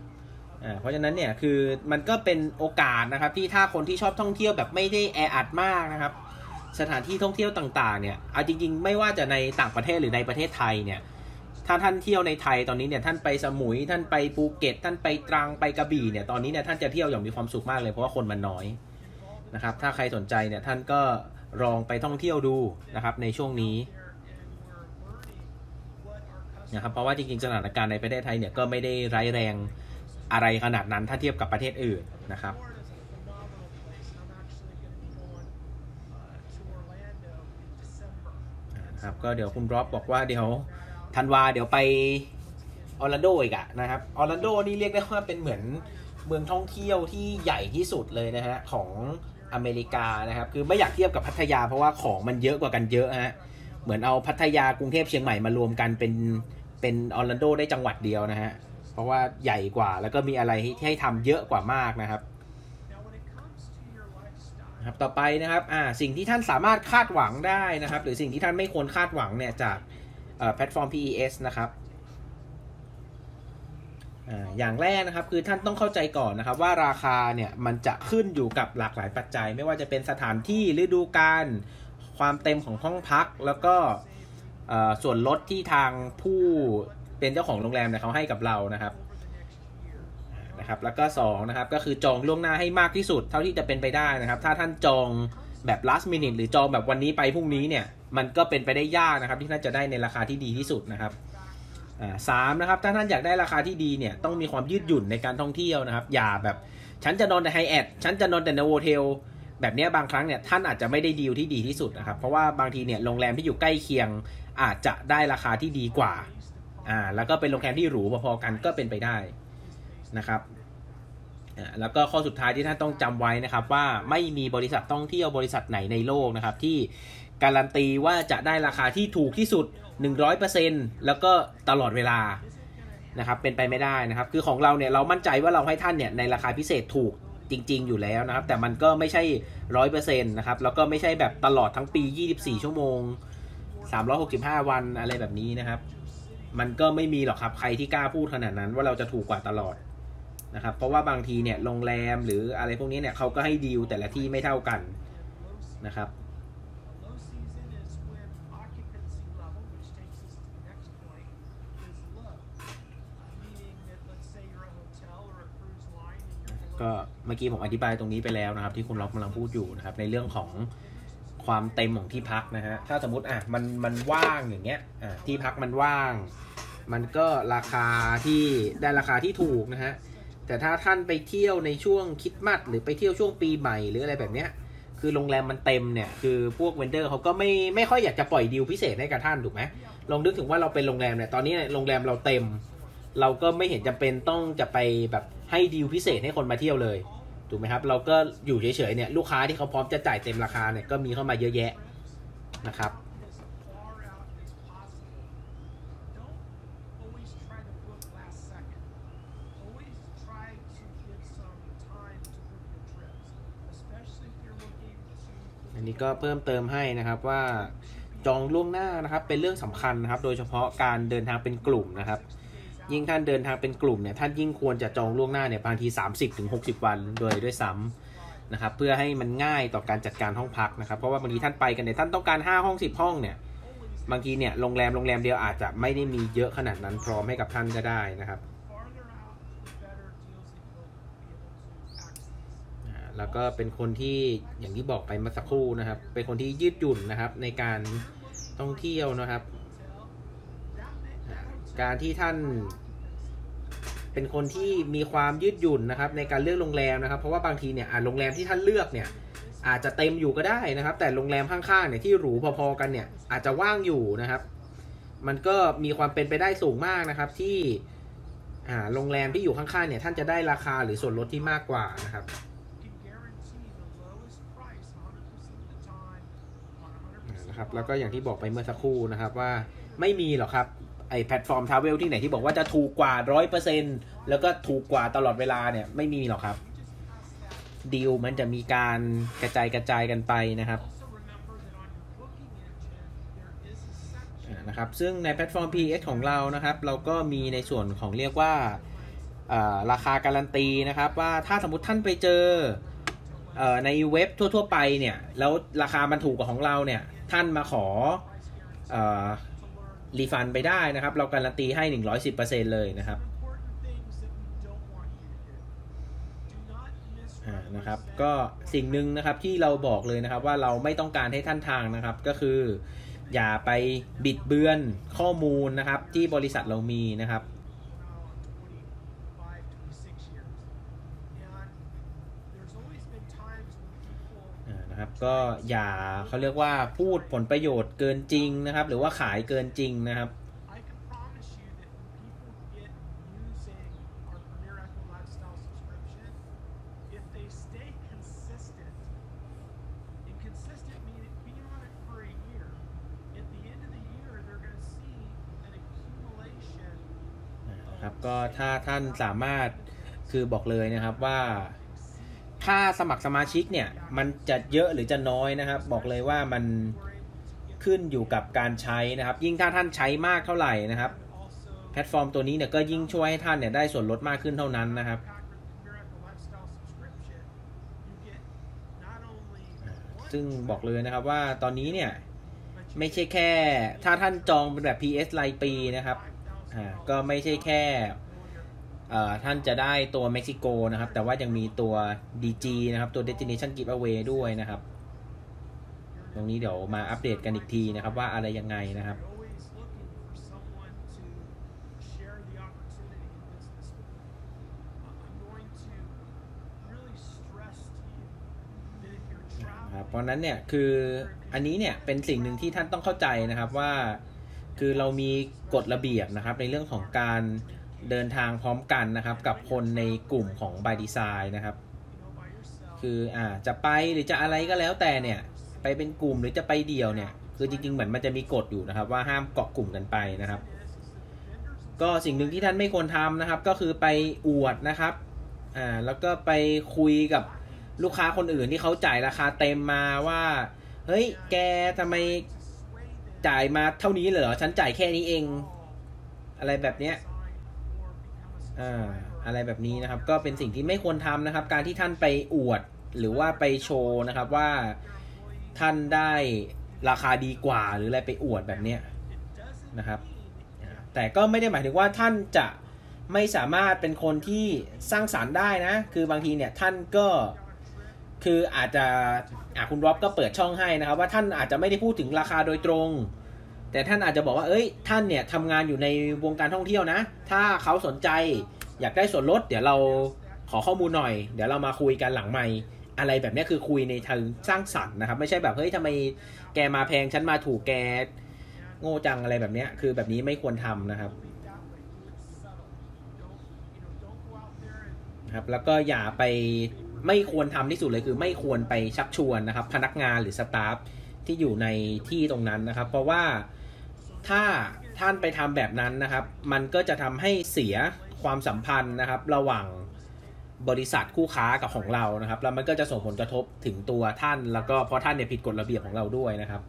C: อ่าเพราะฉะนั้นเนี่ยคือมันก็เป็นโอกาสนะครับที่ถ้าคนที่ชอบท่องเที่ยวแบบไม่ได้แออัดมากนะครับ สถานที่ท่องเที่ยวต่างๆเนี่ยเอาจริงๆ ไม่ว่าจะในต่างประเทศหรือในประเทศไทยเนี่ยถ้าท่านเที่ยวในไทยตอนนี้เนี่ยท่านไปสมุยท่านไปภูเก็ต ท่านไปตรังไปกระบี่เนี่ยตอนนี้เนี่ยท่านจะเที่ยวอย่างมีความสุขมากเลยเพราะว่าคนมันน้อยนะครับ ถ้าใครสนใจเนี่ยท่านก็ ลองไปท่องเที่ยวดูนะครับในช่วงนี้นะครับเพราะว่าจริงๆสถานการณ์ในประเทศไทยเนี่ยก็ไม่ได้ร้ายแรงอะไรขนาดนั้นถ้าเทียบกับประเทศอื่นนะครับนะครับก็เดี๋ยวคุณร็อบบอกว่าเดี๋ยวธันวาเดี๋ยวไปออร์แลนโดอีกอะนะครับออร์แลนโดนี่เรียกได้ว่าเป็นเหมือนเมืองท่องเที่ยวที่ใหญ่ที่สุดเลยนะฮะของ อเมริกานะครับ คือไม่อยากเทียบกับพัทยา เพราะว่าของมันเยอะกว่ากันเยอะฮะเหมือนเอาพัทยากรุงเทพเชียงใหม่มารวมกันเป็นเป็นออร์แลนโดได้จังหวัดเดียวนะฮะเพราะว่าใหญ่กว่าแล้วก็มีอะไรให้ให้ทำเยอะกว่ามากนะครับครับต่อไปนะครับอ่าสิ่งที่ท่านสามารถคาดหวังได้นะครับ หรือสิ่งที่ท่านไม่ควรคาดหวังเนี่ยจากแพลตฟอร์ม PES นะครับ อย่างแรกนะครับคือท่านต้องเข้าใจก่อนนะครับ ว่าราคาเนี่ยมันจะขึ้นอยู่กับหลากหลายปัจจัย ไม่ว่าจะเป็นสถานที่ฤดูกาลความเต็มของห้องพัก แล้วก็ส่วนลดที่ทางผู้เป็นเจ้าของโรงแรมเนี่ยเขาให้กับเรานะครับนะครับ แล้วก็2นะครับก็คือจองล่วงหน้าให้มากที่สุด เท่าที่จะเป็นไปได้นะครับ ถ้าท่านจองแบบ last minute หรือจองแบบวันนี้ไปพรุ่งนี้เนี่ยมันก็เป็นไปได้ยากนะครับ ที่ท่านจะได้ในราคาที่ดีที่สุดนะครับ สามนะครับถ้าท่านอยากได้ราคาที่ดีเนี่ยต้องมีความยืดหยุ่นในการท่องเที่ยวนะครับ อย่าแบบฉันจะนอนในไฮแอดฉันจะนอนแต่ในโฮเทลแบบนี้บางครั้งเนี่ยท่านอาจจะไม่ได้ดีลที่ดีที่สุดนะครับ เพราะว่าบางทีเนี่ยโรงแรมที่อยู่ใกล้เคียงอาจจะได้ราคาที่ดีกว่าอ่าแล้วก็เป็นโรงแรมที่หรูพอๆกันก็เป็นไปได้นะครับอ่าแล้วก็ข้อสุดท้ายที่ท่านต้องจำไว้นะครับว่าไม่มีบริษัทท่องเที่ยวบริษัทไหนในโลกนะครับที่การันตีว่าจะได้ราคาที่ถูกที่สุด 100%แล้วก็ตลอดเวลานะครับเป็นไปไม่ได้นะครับ คือของเราเนี่ยเรามั่นใจว่าเราให้ท่านเนี่ยในราคาพิเศษถูกจริง ๆ อยู่แล้วนะครับ แต่มันก็ไม่ใช่ร้อยเปอร์เซ็นต์นะครับแล้วก็ไม่ใช่แบบตลอดทั้งปี 24 ชั่วโมง 365 วันอะไรแบบนี้นะครับ มันก็ไม่มีหรอกครับใครที่กล้าพูดขนาดนั้นว่าเราจะถูกกว่าตลอดนะครับเพราะว่าบางทีเนี่ยโรงแรมหรืออะไรพวกนี้เนี่ยเขาก็ให้ดีลแต่ละที่ไม่เท่ากันนะครับ ก็เมื่อกี้ผมอธิบายตรงนี้ไปแล้วนะครับ ที่คุณล็อกกำลังพูดอยู่นะครับ ในเรื่องของความเต็มของที่พักนะฮะถ้าสมมติอะมันมันว่างอย่างเงี้ยอะที่พักมันว่าง มันก็ราคาที่ได้ราคาที่ถูกนะฮะแต่ถ้าท่านไปเที่ยวในช่วงคิดมัดหรือไปเที่ยวช่วงปีใหม่หรืออะไรแบบเนี้ยคือโรงแรมมันเต็มเนี่ยคือพวกเวนเดอร์เขาก็ไม่ไม่ค่อยอยากจะปล่อยดีลพิเศษให้กับท่านถูกไหมลองนึกถึงว่าเราเป็นโรงแรมเนี่ยตอนนี้โรงแรมเราเต็ม เราก็ไม่เห็นจำเป็นต้องจะไปแบบ ให้ดีลพิเศษให้คนมาเที่ยวเลยถูกไหมครับ เราก็อยู่เฉยๆเนี่ยลูกค้าที่เขาพร้อมจะจ่ายเต็มราคาเนี่ยก็มีเข้ามาเยอะแยะนะครับ
D: อั
C: นนี้ก็เพิ่มเติมให้นะครับว่าจองล่วงหน้านะครับเป็นเรื่องสำคัญนะครับ โดยเฉพาะการเดินทางเป็นกลุ่มนะครับ ยิ่งท่านเดินทางเป็นกลุ่มเนี่ยท่านยิ่งควรจะจองล่วงหน้าเนี่ยบางที 30-60วันโดยด้วยซ้ำนะครับเพื่อให้มันง่ายต่อการจัดการห้องพักนะครับ เพราะว่าบางทีท่านไปกันเนี่ยท่านต้องการ 5 ห้อง 10 ห้องเนี่ยบางทีเนี่ยโรงแรมโรงแรมเดียวอาจจะไม่ได้มีเยอะขนาดนั้นพร้อมให้กับท่านก็ได้นะครับแล้วก็เป็นคนที่อย่างที่บอกไปเมื่อสักครู่นะครับ เป็นคนที่ยืดหยุ่นนะครับในการท่องเที่ยวนะครับ
D: That may,
C: อ่า การที่ท่าน เป็นคนที่มีความยืดหยุ่นนะครับ ในการเลือกโรงแรมนะครับ เพราะว่าบางทีเนี่ยโรงแรมที่ท่านเลือกเนี่ย อาจจะเต็มอยู่ก็ได้นะครับ แต่โรงแรมข้างๆเนี่ยที่หรูพอๆกันเนี่ย อาจจะว่างอยู่นะครับ มันก็มีความเป็นไปได้สูงมากนะครับ ที่โรงแรมที่อยู่ข้างๆเนี่ยท่านจะได้ราคาหรือส่วนลดที่มากกว่านะครับนะครับแล้วก็อย่างที่บอกไปเมื่อสักครู่นะครับว่าไม่มีหรอกครับ ไอ้แพลตฟอร์ม travel ที่ไหนที่บอกว่าจะถูกกว่าร้อยเปอร์เซ็นแล้วก็ถูกกว่าตลอดเวลาเนี่ยไม่มีหรอกครับดีลมันจะมีการกระจายกระจายกันไปนะครับนะครับ ซึ่งในแพลตฟอร์ม PS ของเรานะครับ เราก็มีในส่วนของเรียกว่าราคาการันตีนะครับ ว่าถ้าสมมติท่านไปเจอในเว็บทั่ว ๆ ไปเนี่ย แล้วราคามันถูกกว่าของเราเนี่ย ท่านมาขออ่อ refund ไปได้นะครับ เราการันตีให้ 110%เลยนะครับ
D: important things that we don't want you to do. Do not
C: อ่านะครับก็สิ่งหนึ่งนะครับที่เราบอกเลยนะครับว่าเราไม่ต้องการให้ท่านทำนะครับ ก็คือ อย่าไปบิดเบือนข้อมูลนะครับ ที่บริษัทเรามีนะครับ
D: 25, 26 years. And there's always been times when people
C: อ่านะครับ ก็อย่าเขาเรียกว่าพูดผลประโยชน์เกินจริงนะครับ หรือว่าขายเกินจริงนะครับ
D: I can promise you that when people get using our Premier Echo Lifestyle subscription, if they stay consistent, and consistent meaning being on it for a year, at the end of the year, they're going to see an accumulation
C: นะครับก็ถ้าท่านสามารถคือบอกเลยนะครับว่า ค่าสมัครสมาชิกเนี่ย มันจะเยอะหรือจะน้อยนะครับ บอกเลยว่ามันขึ้นอยู่กับการใช้นะครับ ยิ่งถ้าท่านใช้มากเท่าไหร่นะครับ แพลตฟอร์มตัวนี้เนี่ยก็ยิ่งช่วยให้ท่านเนี่ยได้ส่วนลดมากขึ้นเท่านั้นนะครับซึ่งบอกเลยนะครับว่าตอนนี้เนี่ย ไม่ใช่แค่ ถ้าท่านจองเป็นแบบ PS รายปีนะครับอ่าก็ไม่ใช่แค่ ท่านจะได้ตัวเม็กซิโกนะครับ แต่ว่ายังมีตัว DG นะครับ ตัว Destination Giveaway ด้วยนะครับ ตรงนี้เดี๋ยวมาอัปเดตกันอีกทีนะครับ ว่าอะไรยังไงนะครับครับเพราะนั้นเนี่ยคืออันนี้เนี่ยเป็นสิ่งหนึ่งที่ท่านต้องเข้าใจนะครับว่า คือเรามีกฎระเบียบนะครับในเรื่องของการ เดินทางพร้อมกันนะครับ กับคนในกลุ่มของ by design นะครับ คืออ่าจะไปหรือจะอะไรก็แล้วแต่เนี่ย ไปเป็นกลุ่มหรือจะไปเดี่ยวเนี่ย คือจริงๆเหมือนมันจะมีกฎอยู่นะครับ ว่าห้ามเกาะกลุ่มกันไปนะครับ ก็สิ่งหนึ่งที่ท่านไม่ควรทำนะครับ ก็คือไปอวดนะครับอ่าแล้วก็ไปคุยกับลูกค้าคนอื่นที่เขาจ่ายราคาเต็มมาว่า เฮ้ย แกทำไมจ่ายมาเท่านี้เหรอ ฉันจ่ายแค่นี้เอง อะไรแบบเนี้ย อ่าอะไรแบบนี้นะครับ ก็เป็นสิ่งที่ไม่ควรทำนะครับ การที่ท่านไปอวดหรือว่าไปโชว์นะครับว่าท่านได้ราคาดีกว่าหรืออะไรไปอวดแบบเนี้ยนะครับ แต่ก็ไม่ได้หมายถึงว่าท่านจะไม่สามารถเป็นคนที่สร้างสารรค์ได้นะ คือบางทีเนี่ยท่านก็คืออาจจะอะคุณร็อบก็เปิดช่องให้นะครับ ว่าท่านอาจจะไม่ได้พูดถึงราคาโดยตรง แต่ท่านอาจจะบอกว่า เอ้ย ท่านเนี่ยทำงานอยู่ในวงการท่องเที่ยวนะ ถ้าเขาสนใจอยากได้ส่วนลด เดี๋ยวเราขอข้อมูลหน่อย เดี๋ยวเรามาคุยกันหลังไม่อะไรแบบนี้คือคุยในทางสร้างสรรค์นะครับ ไม่ใช่แบบเฮ้ยทำไมแกมาแพงฉันมาถูกแกโง่จังอะไรแบบนี้คือแบบนี้ไม่ควรทำนะครับครับแล้วก็อย่าไปไม่ควรทำที่สุดเลยคือไม่ควรไปชักชวนนะครับ พนักงานหรือสตาฟที่อยู่ในที่ตรงนั้นนะครับ เพราะว่า ถ้าท่านไปทำแบบนั้นนะครับ มันก็จะทำให้เสียความสัมพันธ์นะครับ ระหว่างบริษัทคู่ค้ากับของเรานะครับ แล้วมันก็จะส่งผลกระทบถึงตัวท่าน แล้วก็เพราะท่านเนี่ยผิดกฎระเบียบของเราด้วยนะครับ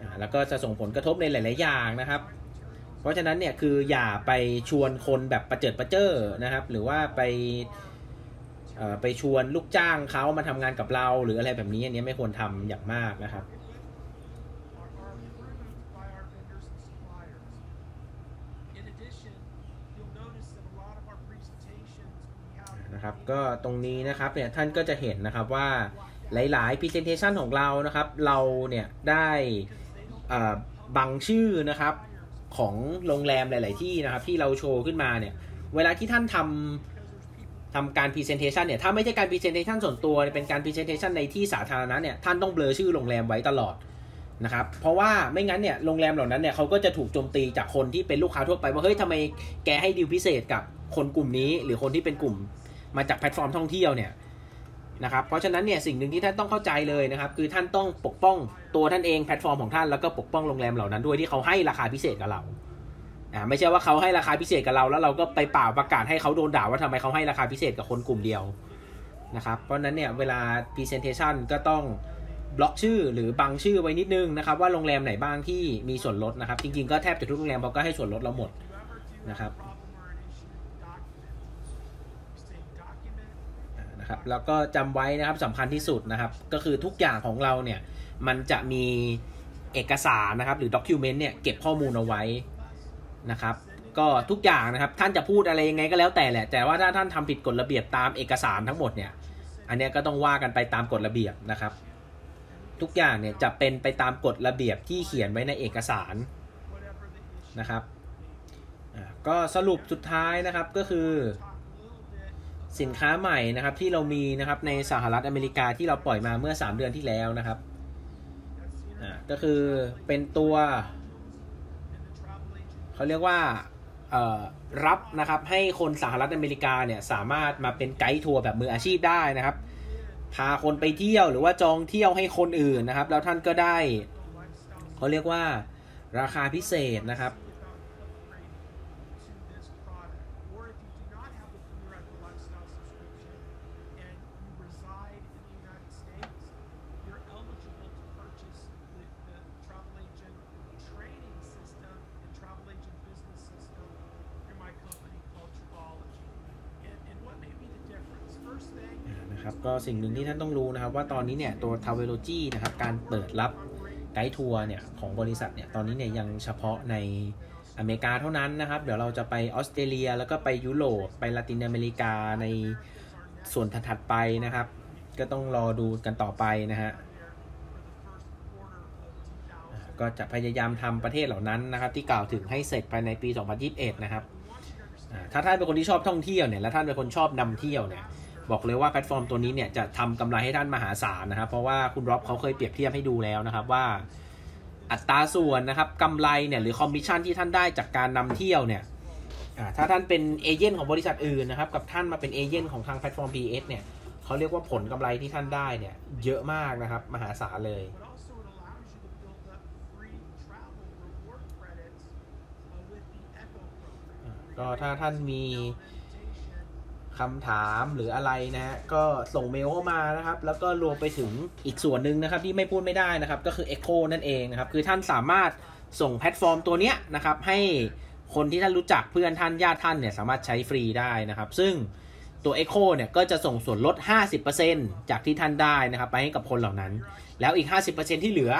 C: อ่าแล้วก็จะส่งผลกระทบในหลาย ๆ อย่างนะครับ เพราะฉะนั้นเนี่ยคืออย่าไปชวนคนแบบประเจิดประเจ้อนะครับ หรือว่าไปเอ่อไปชวนลูกจ้างเขามาทำงานกับเรา หรืออะไรแบบนี้อันนี้ไม่ควรทำอย่างมากนะครับ
D: are, are approved by our vendors and suppliers. In addition, you'll notice that a lot of our presentations we have
C: นะครับ ก็ตรงนี้นะครับเนี่ยท่านก็จะเห็นนะครับว่าหลาย ๆ Presentation ของเรานะครับ เราเนี่ยได้บังชื่อนะครับของโรงแรมหลาย ๆ ที่นะครับ ที่เราโชว์ขึ้นมาเนี่ย เวลาที่ท่านทำทำการ Presentation เนี่ย ถ้าไม่ใช่การ Presentation ส่วนตัวเเป็นการ Presentation ในที่สาธารณะเนี่ย ท่านต้องเบลอชื่อโรงแรมไว้ตลอดนะครับ เพราะว่าไม่งั้นเนี่ย โรงแรมเหล่านั้นเนี่ยเขาก็จะถูกโจมตีจากคนที่เป็นลูกค้าทั่วไปว่า เฮ้ยทำไมแกให้ดีลพิเศษกับคนกลุ่มนี้ หรือคนที่เป็นกลุ่ม มาจากแพลตฟอร์มท่องเที่ยวเนี่ยนะครับเพราะฉะนั้นเนี่ยสิ่งหนึ่งที่ท่านต้องเข้าใจเลยนะครับ คือท่านต้องปกป้องตัวท่านเองแพลตฟอร์มของท่านแล้วก็ปกป้องโรงแรมเหล่านั้นด้วยที่เขาให้ราคาพิเศษกับเราอ่าไม่ใช่ว่าเขาให้ราคาพิเศษกับเรา แล้วเราก็ไปป่าวประกาศให้เขาโดนด่าว่าทำไมเขาให้ราคาพิเศษกับคนกลุ่มเดียวนะครับเพราะนั้นเนี่ยเวลา Presentation ก็ต้องบล็อกชื่อหรือบังชื่อไว้นิดนึงนะครับว่าโรงแรมไหนบ้างที่มีส่วนลดนะครับ จริงๆก็แทบจะทุกโรงแรมเขาก็ให้ส่วนลดเราหมดนะครับ นะครับแล้วก็จำไว้นะครับสำคัญที่สุดนะครับ ก็คือทุกอย่างของเราเนี่ยมันจะมีเอกสารนะครับ หรือด็อกิวเมนต์เนี่ยเก็บข้อมูลเอาไว้นะครับ ก็ทุกอย่างนะครับท่านจะพูดอะไรยังไงก็แล้วแต่แหละ แต่ว่าถ้าท่านทำผิดกฎระเบียบตามเอกสารทั้งหมดเนี่ย อันนี้ก็ต้องว่ากันไปตามกฎระเบียบนะครับ ทุกอย่างเนี่ยจะเป็นไปตามกฎระเบียบที่เขียนไว้ในเอกสารนะครับก็สรุปสุดท้ายนะครับก็คือ
D: Talk a little bit
C: สินค้าใหม่นะครับที่เรามีนะครับในสหรัฐอเมริกาที่เราปล่อยมาเมื่อ 3 เดือนที่แล้วนะครับอ่าก็คือเป็นตัวเขาเรียกว่ารับนะครับให้คนสหรัฐอเมริกาเนี่ยสามารถมาเป็นไกด์ทัวร์แบบมืออาชีพได้นะครับ พาคนไปเที่ยวหรือว่าจองเที่ยวให้คนอื่นนะครับ แล้วท่านก็ได้เขาเรียกว่าราคาพิเศษนะครับ
D: to this product. Or if you do not have the Premier Rental Lifestyle subscription and you reside in the United States, you're eligible to purchase the, the travel agent training system and travel agent business system through my company called Travalogy. And, and what may be the difference? First thing,
C: นะครับ ก็สิ่งหนึ่งที่ท่านต้องรู้นะครับ ว่าตอนนี้เนี่ยตัว t r a v e l o g y นะครับการเปิดรับไกด์ทัวร์เนี่ยของบริษัทเนี่ยตอนนี้เนี่ยยังเฉพาะในอเมริกาเท่านั้นนะครับ เดี๋ยวเราจะไปออสเตรเลีย แล้วก็ไปยุโรปไปลาตินอเมริกาในส่วนถัดๆไปนะครับ ก็ต้องรอดูกันต่อไปนะฮะก็จะพยายามทำประเทศเหล่านั้นนะครับ ที่กล่าวถึงให้เสร็จภายในปี 2021 นะครับถ้าท่านเป็นคนที่ชอบท่องเที่ยวเนี่ยและท่านเป็นคนชอบนำเที่ยวเนี่ย บอกเลยว่าแพลตฟอร์มตัวนี้เนี่ยจะทำกำไรให้ท่านมหาศาลนะครับ เพราะว่าคุณร็อบเขาเคยเปรียบเทียบให้ดูแล้วนะครับว่าอัตราส่วนนะครับกำไรเนี่ยหรือคอมมิชชั่นที่ท่านได้จากการนำเที่ยวเนี่ยอ่าถ้าท่านเป็นเอเจนต์ของบริษัทอื่นนะครับกับท่านมาเป็นเอเจนต์ของทางแพลตฟอร์ม PS เนี่ยเขาเรียกว่าผลกำไรที่ท่านได้เนี่ยเยอะมากนะครับมหาศาลเลยก็ถ้าท่านมี คำถามหรืออะไรนะฮะก็ส่งเมลเข้ามานะครับ แล้วก็รวมไปถึงอีกส่วนหนึ่งนะครับที่ไม่พูดไม่ได้นะครับ ก็คือ Echo นั่นเองนะครับ คือท่านสามารถส่งแพลตฟอร์มตัวเนี้ยนะครับให้คนที่ท่านรู้จักเพื่อนท่านญาติท่านเนี่ยสามารถใช้ฟรีได้นะครับ ซึ่งตัว Echo เนี่ยก็จะส่งส่วนลด 50%จากที่ท่านได้นะครับ ไปให้กับคนเหล่านั้น แล้วอีก 50%ที่เหลือ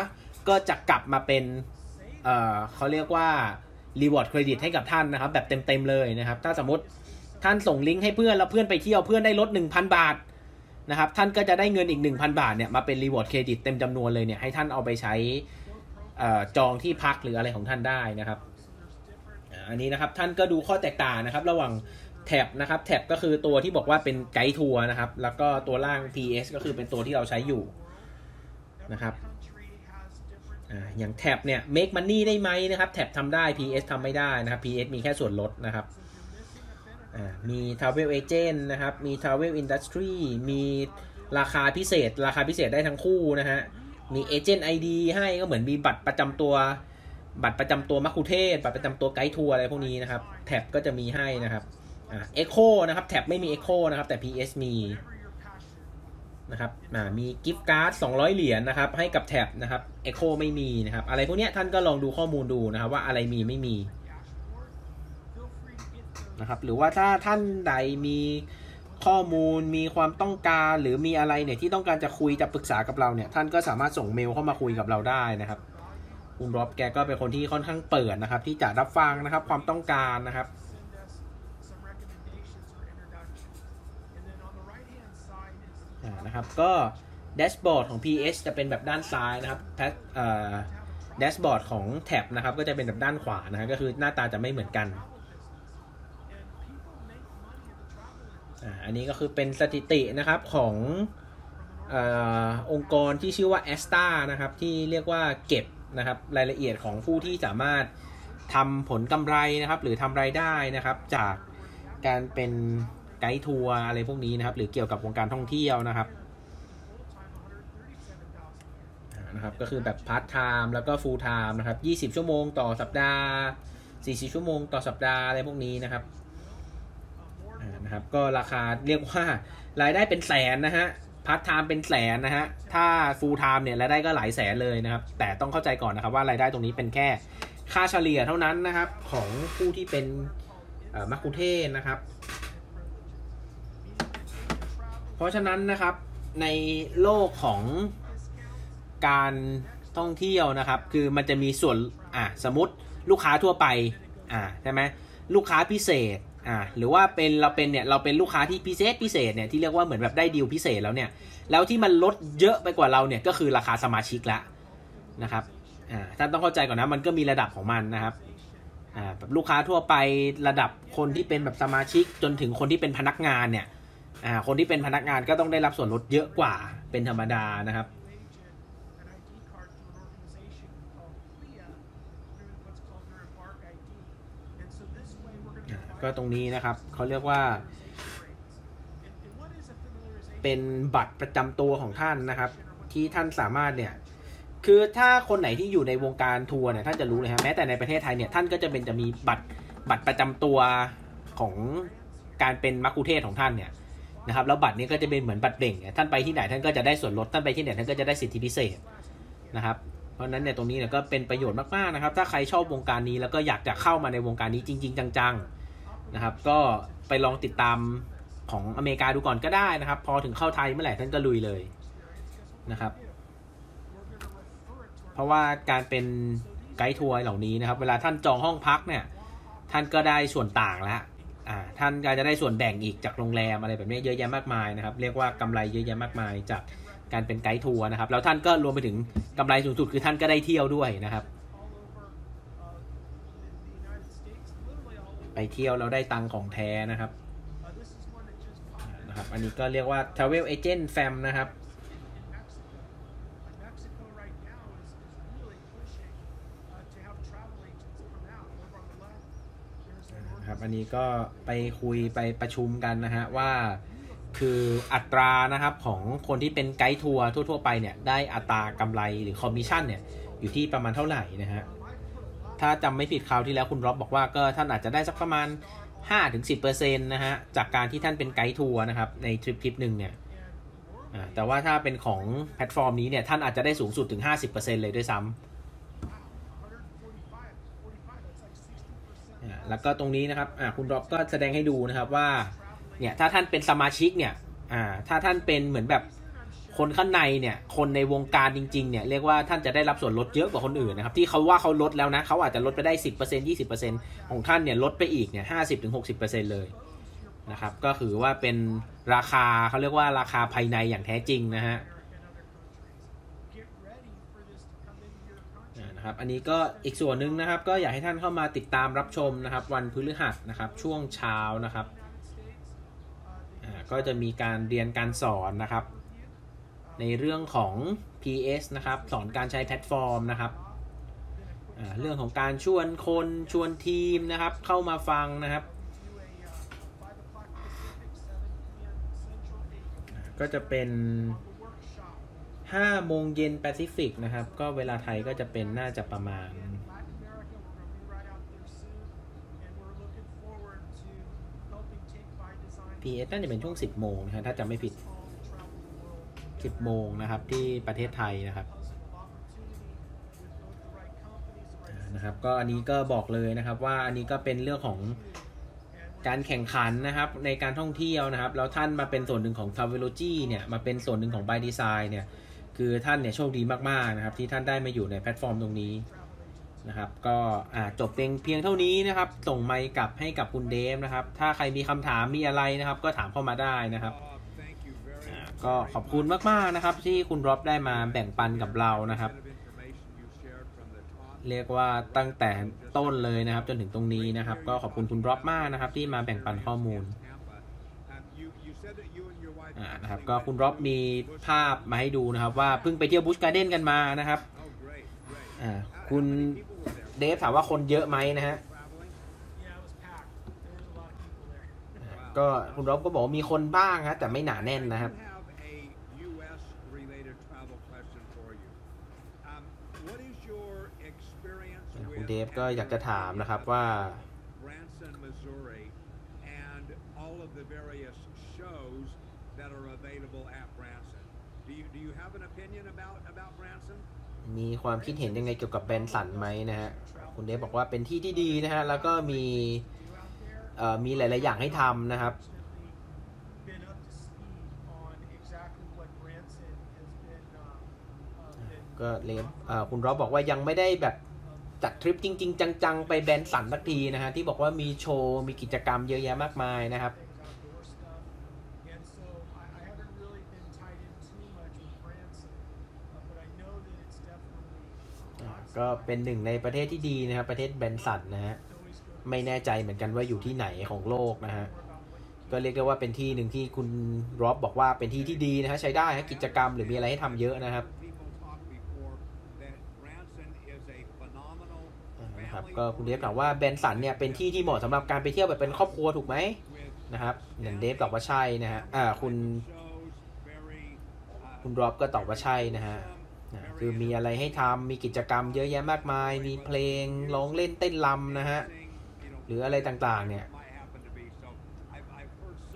C: ก็จะกลับมาเป็นเอ่อเขาเรียกว่า reward credit ให้กับท่านนะครับ แบบเต็มๆเลยนะครับ ถ้าสมมติ ท่านส่งลิงก์ให้เพื่อนแล้วเพื่อนไปเที่ยวเพื่อนได้ลด 1,000 บาทนะครับท่านก็จะได้เงินอีก 1,000 บาทเนี่ยมาเป็นรีวอร์ดเครดิตเต็มจำนวนเลยเนี่ยให้ท่านเอาไปใช้จองที่พักหรืออะไรของท่านได้นะครับอันนี้นะครับท่านก็ดูข้อแตกต่างนะครับ ระหว่างแท็บนะครับแท็บก็คือตัวที่บอกว่าเป็นไกด์ทัวร์นะครับ แล้วก็ตัวล่าง PS ก็คือเป็นตัวที่เราใช้อยู่นะครับ
D: Country has different
C: อ่าอย่างแท็บเนี่ย make money ได้ไหมนะครับแท็บทำได้ PS ทำไม่ได้นะครับ PS มีแค่ส่วนลดนะครับ อ่ามี Travel Agent นะครับ มี Travel Industry มีราคาพิเศษ ราคาพิเศษได้ทั้งคู่นะฮะ มี Agent ID ให้ก็เหมือนมีบัตรประจำตัว บัตรประจำตัวมัคคุเทศก์บัตรประจำตัวไกด์ทัวร์อะไรพวกนี้นะครับ แท็บก็จะมีให้นะครับอ่า Echo นะครับ แท็บไม่มี Echo นะครับ แต่ PS มีนะครับอ่ามีกิฟต์การ์ด200 เหรียญนะครับ ให้กับแท็บนะครับ Echo ไม่มีนะครับ อะไรพวกนี้ท่านก็ลองดูข้อมูลดูนะครับ ว่าอะไรมีไม่มี นะครับ หรือว่าถ้าท่านใดมีข้อมูลมีความต้องการหรือมีอะไรเนี่ยที่ต้องการจะคุยจะปรึกษากับเราเนี่ยท่านก็สามารถส่งเมลเข้ามาคุยกับเราได้นะครับคุณร็อบแกก็เป็นคนที่ค่อนข้างเปิดนะครับ ที่จะรับฟังนะครับความต้องการนะครับนะครับ ก็แดชบอร์ดของ PS จะเป็นแบบด้านซ้ายนะครับแพทเอ่อแดชบอร์ดของแท็บนะครับ ก็จะเป็นแบบด้านขวานะฮะก็คือหน้าตาจะไม่เหมือนกัน
D: travel business. And people make money in the travel industry.
C: อันนี้ก็คือเป็นสถิตินะครับของอองค์กรที่ชื่อว่า a s t a นะครับที่เรียกว่าเก็บนะครับรายละเอียดของผู้ที่สามารถทำผลกำไรนะครับ หรือทำรายได้นะครับ จากการเป็นไกด์ทัวร์อะไรพวกนี้นะครับ หรือเกี่ยวกับวงการท่องเที่ยวนะครับนะครับ ก็คือแบบพาร์ทไทม์แล้วก็ฟูลไทม์นะครับ 20 ชั่วโมงต่อสัปดาห์ 40 ชั่วโมงต่อสัปดาห์อะไรพวกนี้นะครับ นะครับ ก็ราคาเรียกว่ารายได้เป็นแสนนะฮะพาร์ทไทม์เป็นแสนนะฮะ ถ้า full-time เนี่ยรายได้ก็หลายแสนเลยนะครับ แต่ต้องเข้าใจก่อนนะครับว่ารายได้ตรงนี้เป็นแค่ค่าเฉลี่ยเท่านั้นนะครับ ของผู้ที่เป็นมัคคุเทศก์นะครับ เพราะฉะนั้นนะครับในโลกของการท่องเที่ยวนะครับ คือมันจะมีส่วนอะสมมติลูกค้าทั่วไปอ่าใช่ไหมลูกค้าพิเศษ อ่าหรือว่าเป็นเราเป็นเนี่ยเราเป็นลูกค้าที่พิเศษพิเศษเนี่ยที่เรียกว่าเหมือนแบบได้ดีลพิเศษแล้วเนี่ยแล้วที่มันลดเยอะไปกว่าเราเนี่ยก็คือราคาสมาชิกละนะครับอ่าท่านต้องเข้าใจก่อนนะมันก็มีระดับของมันนะครับอ่าแบบลูกค้าทั่วไประดับคนที่เป็นแบบสมาชิกจนถึงคนที่เป็นพนักงานเนี่ยอ่าคนที่เป็นพนักงานก็ต้องได้รับส่วนลดเยอะกว่าเป็นธรรมดานะครับ ก็ตรงนี้นะครับเขาเรียกว่า เป็นบัตรประจำตัวของท่านนะครับ ที่ท่านสามารถเนี่ยคือถ้าคนไหนที่อยู่ในวงการทัวร์เนี่ยท่านจะรู้เลยฮะแม้แต่ในประเทศไทยเนี่ยท่านก็จะเป็นจะมีบัตรบัตรประจำตัวของการเป็นมักคุเทศของท่านเนี่ยนะครับแล้วบัตรนี้ก็จะเป็นเหมือนบัตรเบ่งท่านไปที่ไหนท่านก็จะได้ส่วนลดท่านไปที่ไหนท่านก็จะได้สิทธิพิเศษนะครับเพราะฉะนั้นเนี่ยตรงนี้เนี่ยก็เป็นประโยชน์มากๆนะครับ ถ้าใครชอบวงการนี้แล้วก็อยากจะเข้ามาในวงการนี้จริง ๆ จังๆ นะครับ ก็ไปลองติดตามของอเมริกาดูก่อนก็ได้นะครับ พอถึงเข้าไทยเมื่อไหร่ท่านก็ลุยเลยนะครับ เพราะว่าการเป็นไกด์ทัวร์เหล่านี้นะครับ เวลาท่านจองห้องพักเนี่ย ท่านก็ได้ส่วนต่างแล้วอ่าท่านก็จะได้ส่วนแบ่งอีกจากโรงแรมอะไรแบบนี้เยอะแยะมากมายนะครับ เรียกว่ากำไรเยอะแยะมากมายจากการเป็นไกด์ทัวร์นะครับ แล้วท่านก็รวมไปถึงกำไรสูงสุดคือท่านก็ได้เที่ยวด้วยนะครับ ไปเที่ยวแล้วได้ตังของแท้นะครับนะครับ อันนี้ก็เรียกว่า Travel Agent Fam นะครับครับอันนี้ก็ไปคุยไปประชุมกันนะฮะว่าคืออัตรานะครับของคนที่เป็นไกด์ทัวร์ทั่ว ๆ ไปเนี่ยได้อัตรากำไรหรือคอมมิชชั่นเนี่ยอยู่ที่ประมาณเท่าไหร่นะฮะ ถ้าจำไม่ผิดคราวที่แล้วคุณร็อบบอกว่าก็ท่านอาจจะได้สักประมาณ 5-10%นะฮะ จากการที่ท่านเป็นไกด์ทัวร์นะครับ ในทริปทริปหนึ่งเนี่ยอ่าแต่ว่าถ้าเป็นของแพลตฟอร์มนี้เนี่ย ท่านอาจจะได้สูงสุดถึง 50%เลยด้วยซ้ำ
D: 145, 45, that's like 60%.
C: อ่าแล้วก็ตรงนี้นะครับอ่าคุณร็อบก็แสดงให้ดูนะครับว่าเนี่ยถ้าท่านเป็นสมาชิกเนี่ยอ่าถ้าท่านเป็นเหมือนแบบ คนข้างในเนี่ยคนในวงการจริงๆเนี่ยเรียกว่าท่านจะได้รับส่วนลดเยอะกว่าคนอื่นนะครับที่เขาว่าเขาลดแล้วนะเขาอาจจะลดไปได้ 10% 20%ของท่านเนี่ยลดไปอีกเนี่ย50-60%เป
A: อร์เซ็นต์เล
C: ยนะครับก็คือว่าเป็นราคาเขาเรียกว่าราคาภายในอย่างแท้จริงนะฮะนะครับอันนี้ก็อีกส่วนหนึ่งนะครับ ก็อยากให้ท่านเข้ามาติดตามรับชมนะครับ วันพฤหัสนะครับช่วงเช้านะครับอ่าก็จะมีการเรียนการสอนนะครับ ในเรื่องของ PS นะครับสอนการใช้แพลตฟอร์มนะครับเรื่องของการชวนคนชวนทีมนะครับ เข้ามาฟังนะครับ ก็จะเป็น5โมงเย็นแปซิฟิกนะครับ ก็เวลาไทยก็จะเป็นน่าจะประมาณ
D: Latin America, we're going to be right out there soon, and we're looking forward to helping
A: GPS น่าจะเป็นช่วง 10 โมงนะฮะถ้าจำไม่ผิด 10 โมงนะครับที่ประเทศไทยนะครับนะครับ ก็อันนี้ก็บอกเลยนะครับว่าอันนี้ก็เป็นเรื่องของการแข่งขันนะครับในการท่องเที่ยวนะครับ แล้วท่านมาเป็นส่วนหนึ่งของ Travelogy เนี่ยมาเป็นส่วนหนึ่งของ By Design เนี่ยคือท่านเนี่ยโชคดีมากๆนะครับ ที่ท่านได้มาอยู่ในแพลตฟอร์มตรงนี้นะครับ ก็จบเพียงเพียงเท่านี้นะครับ ส่งไมค์กลับให้กับคุณเดฟนะครับ ถ้าใครมีคำถามมีอะไรนะครับ ก็ถามเข้ามาได้นะครับ
B: Uh, thank you very
A: อ่า
B: much.
A: ก็ขอบคุณมาก ๆ นะครับ ที่คุณร็อบได้มาแบ่งปันกับเรานะครับ เรียกว่าตั้งแต่ต้นเลยนะครับ จนถึงตรงนี้นะครับ ก็ขอบคุณคุณร็อบมากนะครับ ที่มาแบ่งปันข้อมูลนะครับก็คุณร็อบมีภาพมาให้ดูนะครับ ว่าเพิ่งไปเที่ยวบุชการ์เด้นกันมานะครับคุณเดฟถามว่าคนเยอะไหมนะฮะก็คุณร็อบก็บอกมีคนบ้างฮะแต่ไม่หนาแน่นนะครับ
B: I have a U.S. related travel question for you. Um, what is your experience
A: คุณ
B: with
A: เดฟก็อยากจะถามนะครับว่า
B: Branson, Missouri, and all of the various shows that are available at Branson? Do you do you have an opinion about about Branson?
A: มีความคิดเห็นยังไงเกี่ยวกับแบรนด์สันไหมนะฮะ คุณเดฟบอกว่าเป็นที่ที่ดีนะฮะ แล้วก็มีเอ่อมีหลาย ๆ อย่างให้ทำนะครับ
D: Fortunately, been up to speed on exactly what Branson has been, uh, uh, been
A: ก็เลฟเอ่อคุณร็อบบอกว่ายังไม่ได้แบบ จัดทริปจริง ๆ จัง ๆ ไปแบนสันสักทีนะฮะ ที่บอกว่ามีโชว์ มีกิจกรรมเยอะแยะมากมายนะครับก็เป็นหนึ่งในประเทศที่ดีนะครับ ประเทศแบนสันนะฮะ ไม่แน่ใจเหมือนกันว่าอยู่ที่ไหนของโลกนะฮะ ก็เรียกได้ว่าเป็นที่หนึ่งที่คุณร็อบบอกว่าเป็นที่ที่ดีนะฮะ ใช้ได้ฮะกิจกรรมหรือมีอะไรให้ทำเยอะนะครับ
B: People talked before that Branson is a phenomenal
A: นะครับ
B: family
A: ก็คุณเดฟถามว่าแบนสันเนี่ยเป็นที่ที่เหมาะสำหรับการไปเที่ยวแบบเป็นครอบครัวถูกไหมนะครับเดฟตอบว่าใช่นะฮะอ่าคุณ คุณร็อบก็ตอบว่าใช่นะฮะคือมีอะไรให้ทำมีกิจกรรมเยอะแยะมากมาย มีเพลงร้องเล่นเต้นรำนะฮะหรืออะไรต่างๆเนี่ย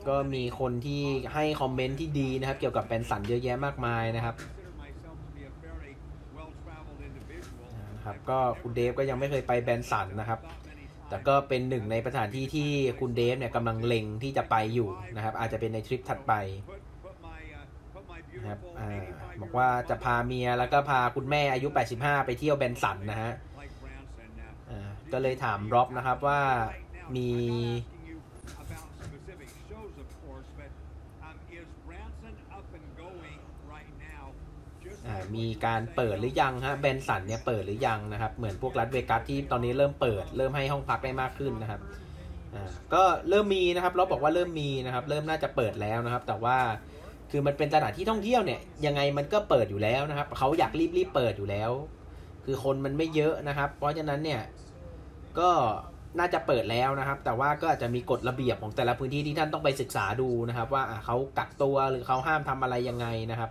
A: ก็มีคนที่ให้คอมเมนต์ที่ดีนะครับ เกี่ยวกับแบนสันเยอะแยะมากมายนะครับ
B: consider myself to be a very well-traveled individual
A: นะ ครับก็คุณเดฟก็ยังไม่เคยไปแบนด์สันนะครับ แต่ก็เป็นหนึ่งในสถานที่ที่คุณเดฟเนี่ยกำลังเล็งที่จะไปอยู่นะครับ อาจจะเป็นในทริปถัดไปนะครับอบอกว่าจะพาเมียแล้วก็พาคุณแม่อายุ 85 ไปเที่ยวแบนด์สันนะฮะก็เลยถามร็อบนะครับว่ามี มีการเปิดหรือยังฮะแบนด์สันเนี่ยเปิดหรือยังนะครับเหมือนพวกรัฐเวกัสที่ตอนนี้เริ่มเปิด เริ่มให้ห้องพักได้มากขึ้นนะครับก็เริ่มมีนะครับเร็อบอกว่าเริ่มมีนะครับ เริ่มน่าจะเปิดแล้วนะครับ แต่ว่าคือมันเป็นสถานที่ท่องเที่ยวเนี่ยยังไงมันก็เปิดอยู่แล้วนะครับเขาอยากรีบรีบๆเปิดอยู่แล้ว คือคนมันไม่เยอะนะครับ เพราะฉะนั้นเนี่ยก็น่าจะเปิดแล้วนะครับ แต่ว่าก็อาจจะมีกฎระเบียบของแต่ละพื้นที่ที่ท่านต้องไปศึกษาดูนะครับ ว่าเขากักตัวหรือเขาห้ามทำอะไรยังไงนะครับ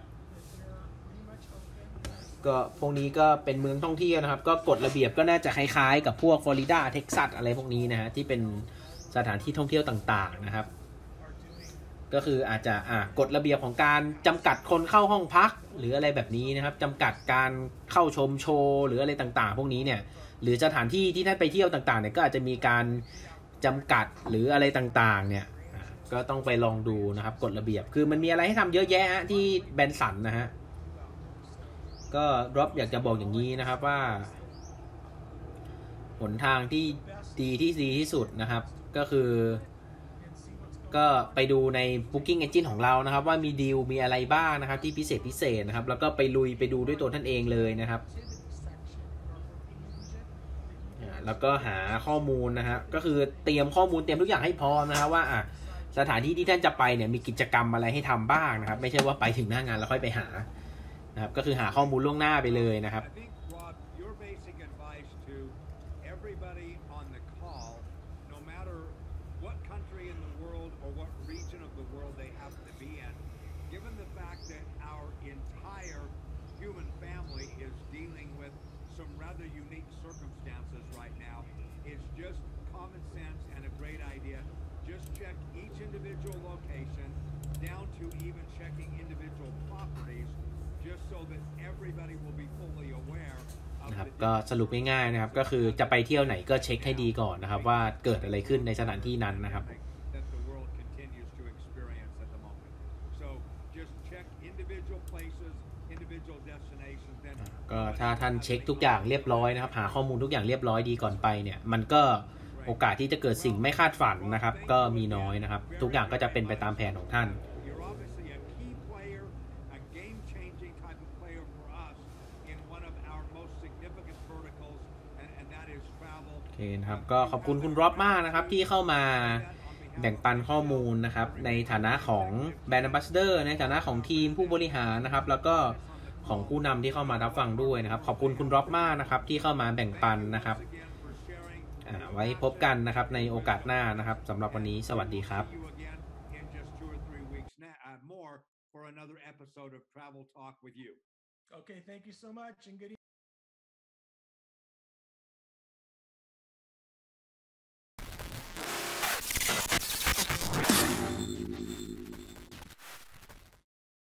A: ก็พวกนี้ก็เป็นเมืองท่องเที่ยวนะครับ ก็กฎระเบียบก็น่าจะคล้ายๆ กับพวกฟลอริดาเท็กซัสอะไรพวกนี้นะฮะที่เป็นสถานที่ท่องเที่ยวต่างๆนะครับ ก็คืออาจจะอ่ากฎระเบียบของการจำกัดคนเข้าห้องพัก หรืออะไรแบบนี้นะครับจำกัดการเข้าชมโชว์หรืออะไรต่างๆ พวกนี้เนี่ย หรือสถานที่ที่ท่านไปเที่ยวต่างๆเนี่ยก็อาจจะมีการจำกัดหรืออะไรต่างๆ เนี่ยก็ต้องไปลองดูนะครับกฎระเบียบคือมันมีอะไรให้ทำเยอะแยะที่แบนสันนะฮะ ก็รอบอยากจะบอกอย่างนี้นะครับว่า หนทางที่ดีที่ดีที่สุดนะครับ ก็คือ ก็ไปดูใน Booking Engine ของเรานะครับ ว่ามีดีลมีอะไรบ้างนะครับ ที่พิเศษพิเศษนะครับ แล้วก็ไปลุยไปดูด้วยตัวท่านเองเลยนะครับแล้วก็หาข้อมูลนะฮะก็คือเตรียมข้อมูลเตรียมทุกอย่างให้พร้อมนะครับว่าอะสถานที่ที่ท่านจะไปเนี่ยมีกิจกรรมอะไรให้ทำบ้างนะครับ ไม่ใช่ว่าไปถึงหน้างานแล้วค่อยไปหา นะครับ ก็คือหาข้อมูลล่วงหน้าไปเลยนะครับ
B: I think, Rob, your basic advice to everybody on the call, no matter what country in the world or what region of the world they happen to be in, given the fact that our entire human family is dealing with some rather unique circumstances right now, is just common sense and a great idea. Just check each individual location down to even checking individual properties just so that everybody will be fully aware of
A: นะครับ
B: the
A: ก็สรุปง่ายๆนะครับ ก็คือจะไปเที่ยวไหนก็เช็คให้ดีก่อนนะครับ ว่าเกิดอะไรขึ้นในสถานที่นั้นนะครับ
B: that the world continues to experience at the moment. So just check individual places, individual destinations, then
A: ก็ถ้าท่านเช็คทุกอย่างเรียบร้อยนะครับ หาข้อมูลทุกอย่างเรียบร้อยดีก่อนไปเนี่ย มันก็โอกาสที่จะเกิดสิ่งไม่คาดฝันนะครับ ก็มีน้อยนะครับ ทุกอย่างก็จะเป็นไปตามแผนของท่าน
B: You're obviously a key player, a game-changing type of player for us in one of our most significant verticals, and, and that is travel.
A: โอเคนะครับก็ขอบคุณคุณร็อบมากนะครับที่เข้ามาแบ่งปันข้อมูลนะครับ ในฐานะของแบรนด์ a ัสเดอร์ในฐานะของทีมผู้บริหารนะครับ แล้วก็ของผู้นำที่เข้ามารับฟังด้วยนะครับ ขอบคุณคุณร็อบมากนะครับ ที่เข้ามาแบ่งปันนะครับอ่าไว้พบกันนะครับในโอกาสหน้านะครับสำหรับวันนี้สวัสดีครับ
B: for another episode of Travel Talk with you.
D: Okay, thank you so much and good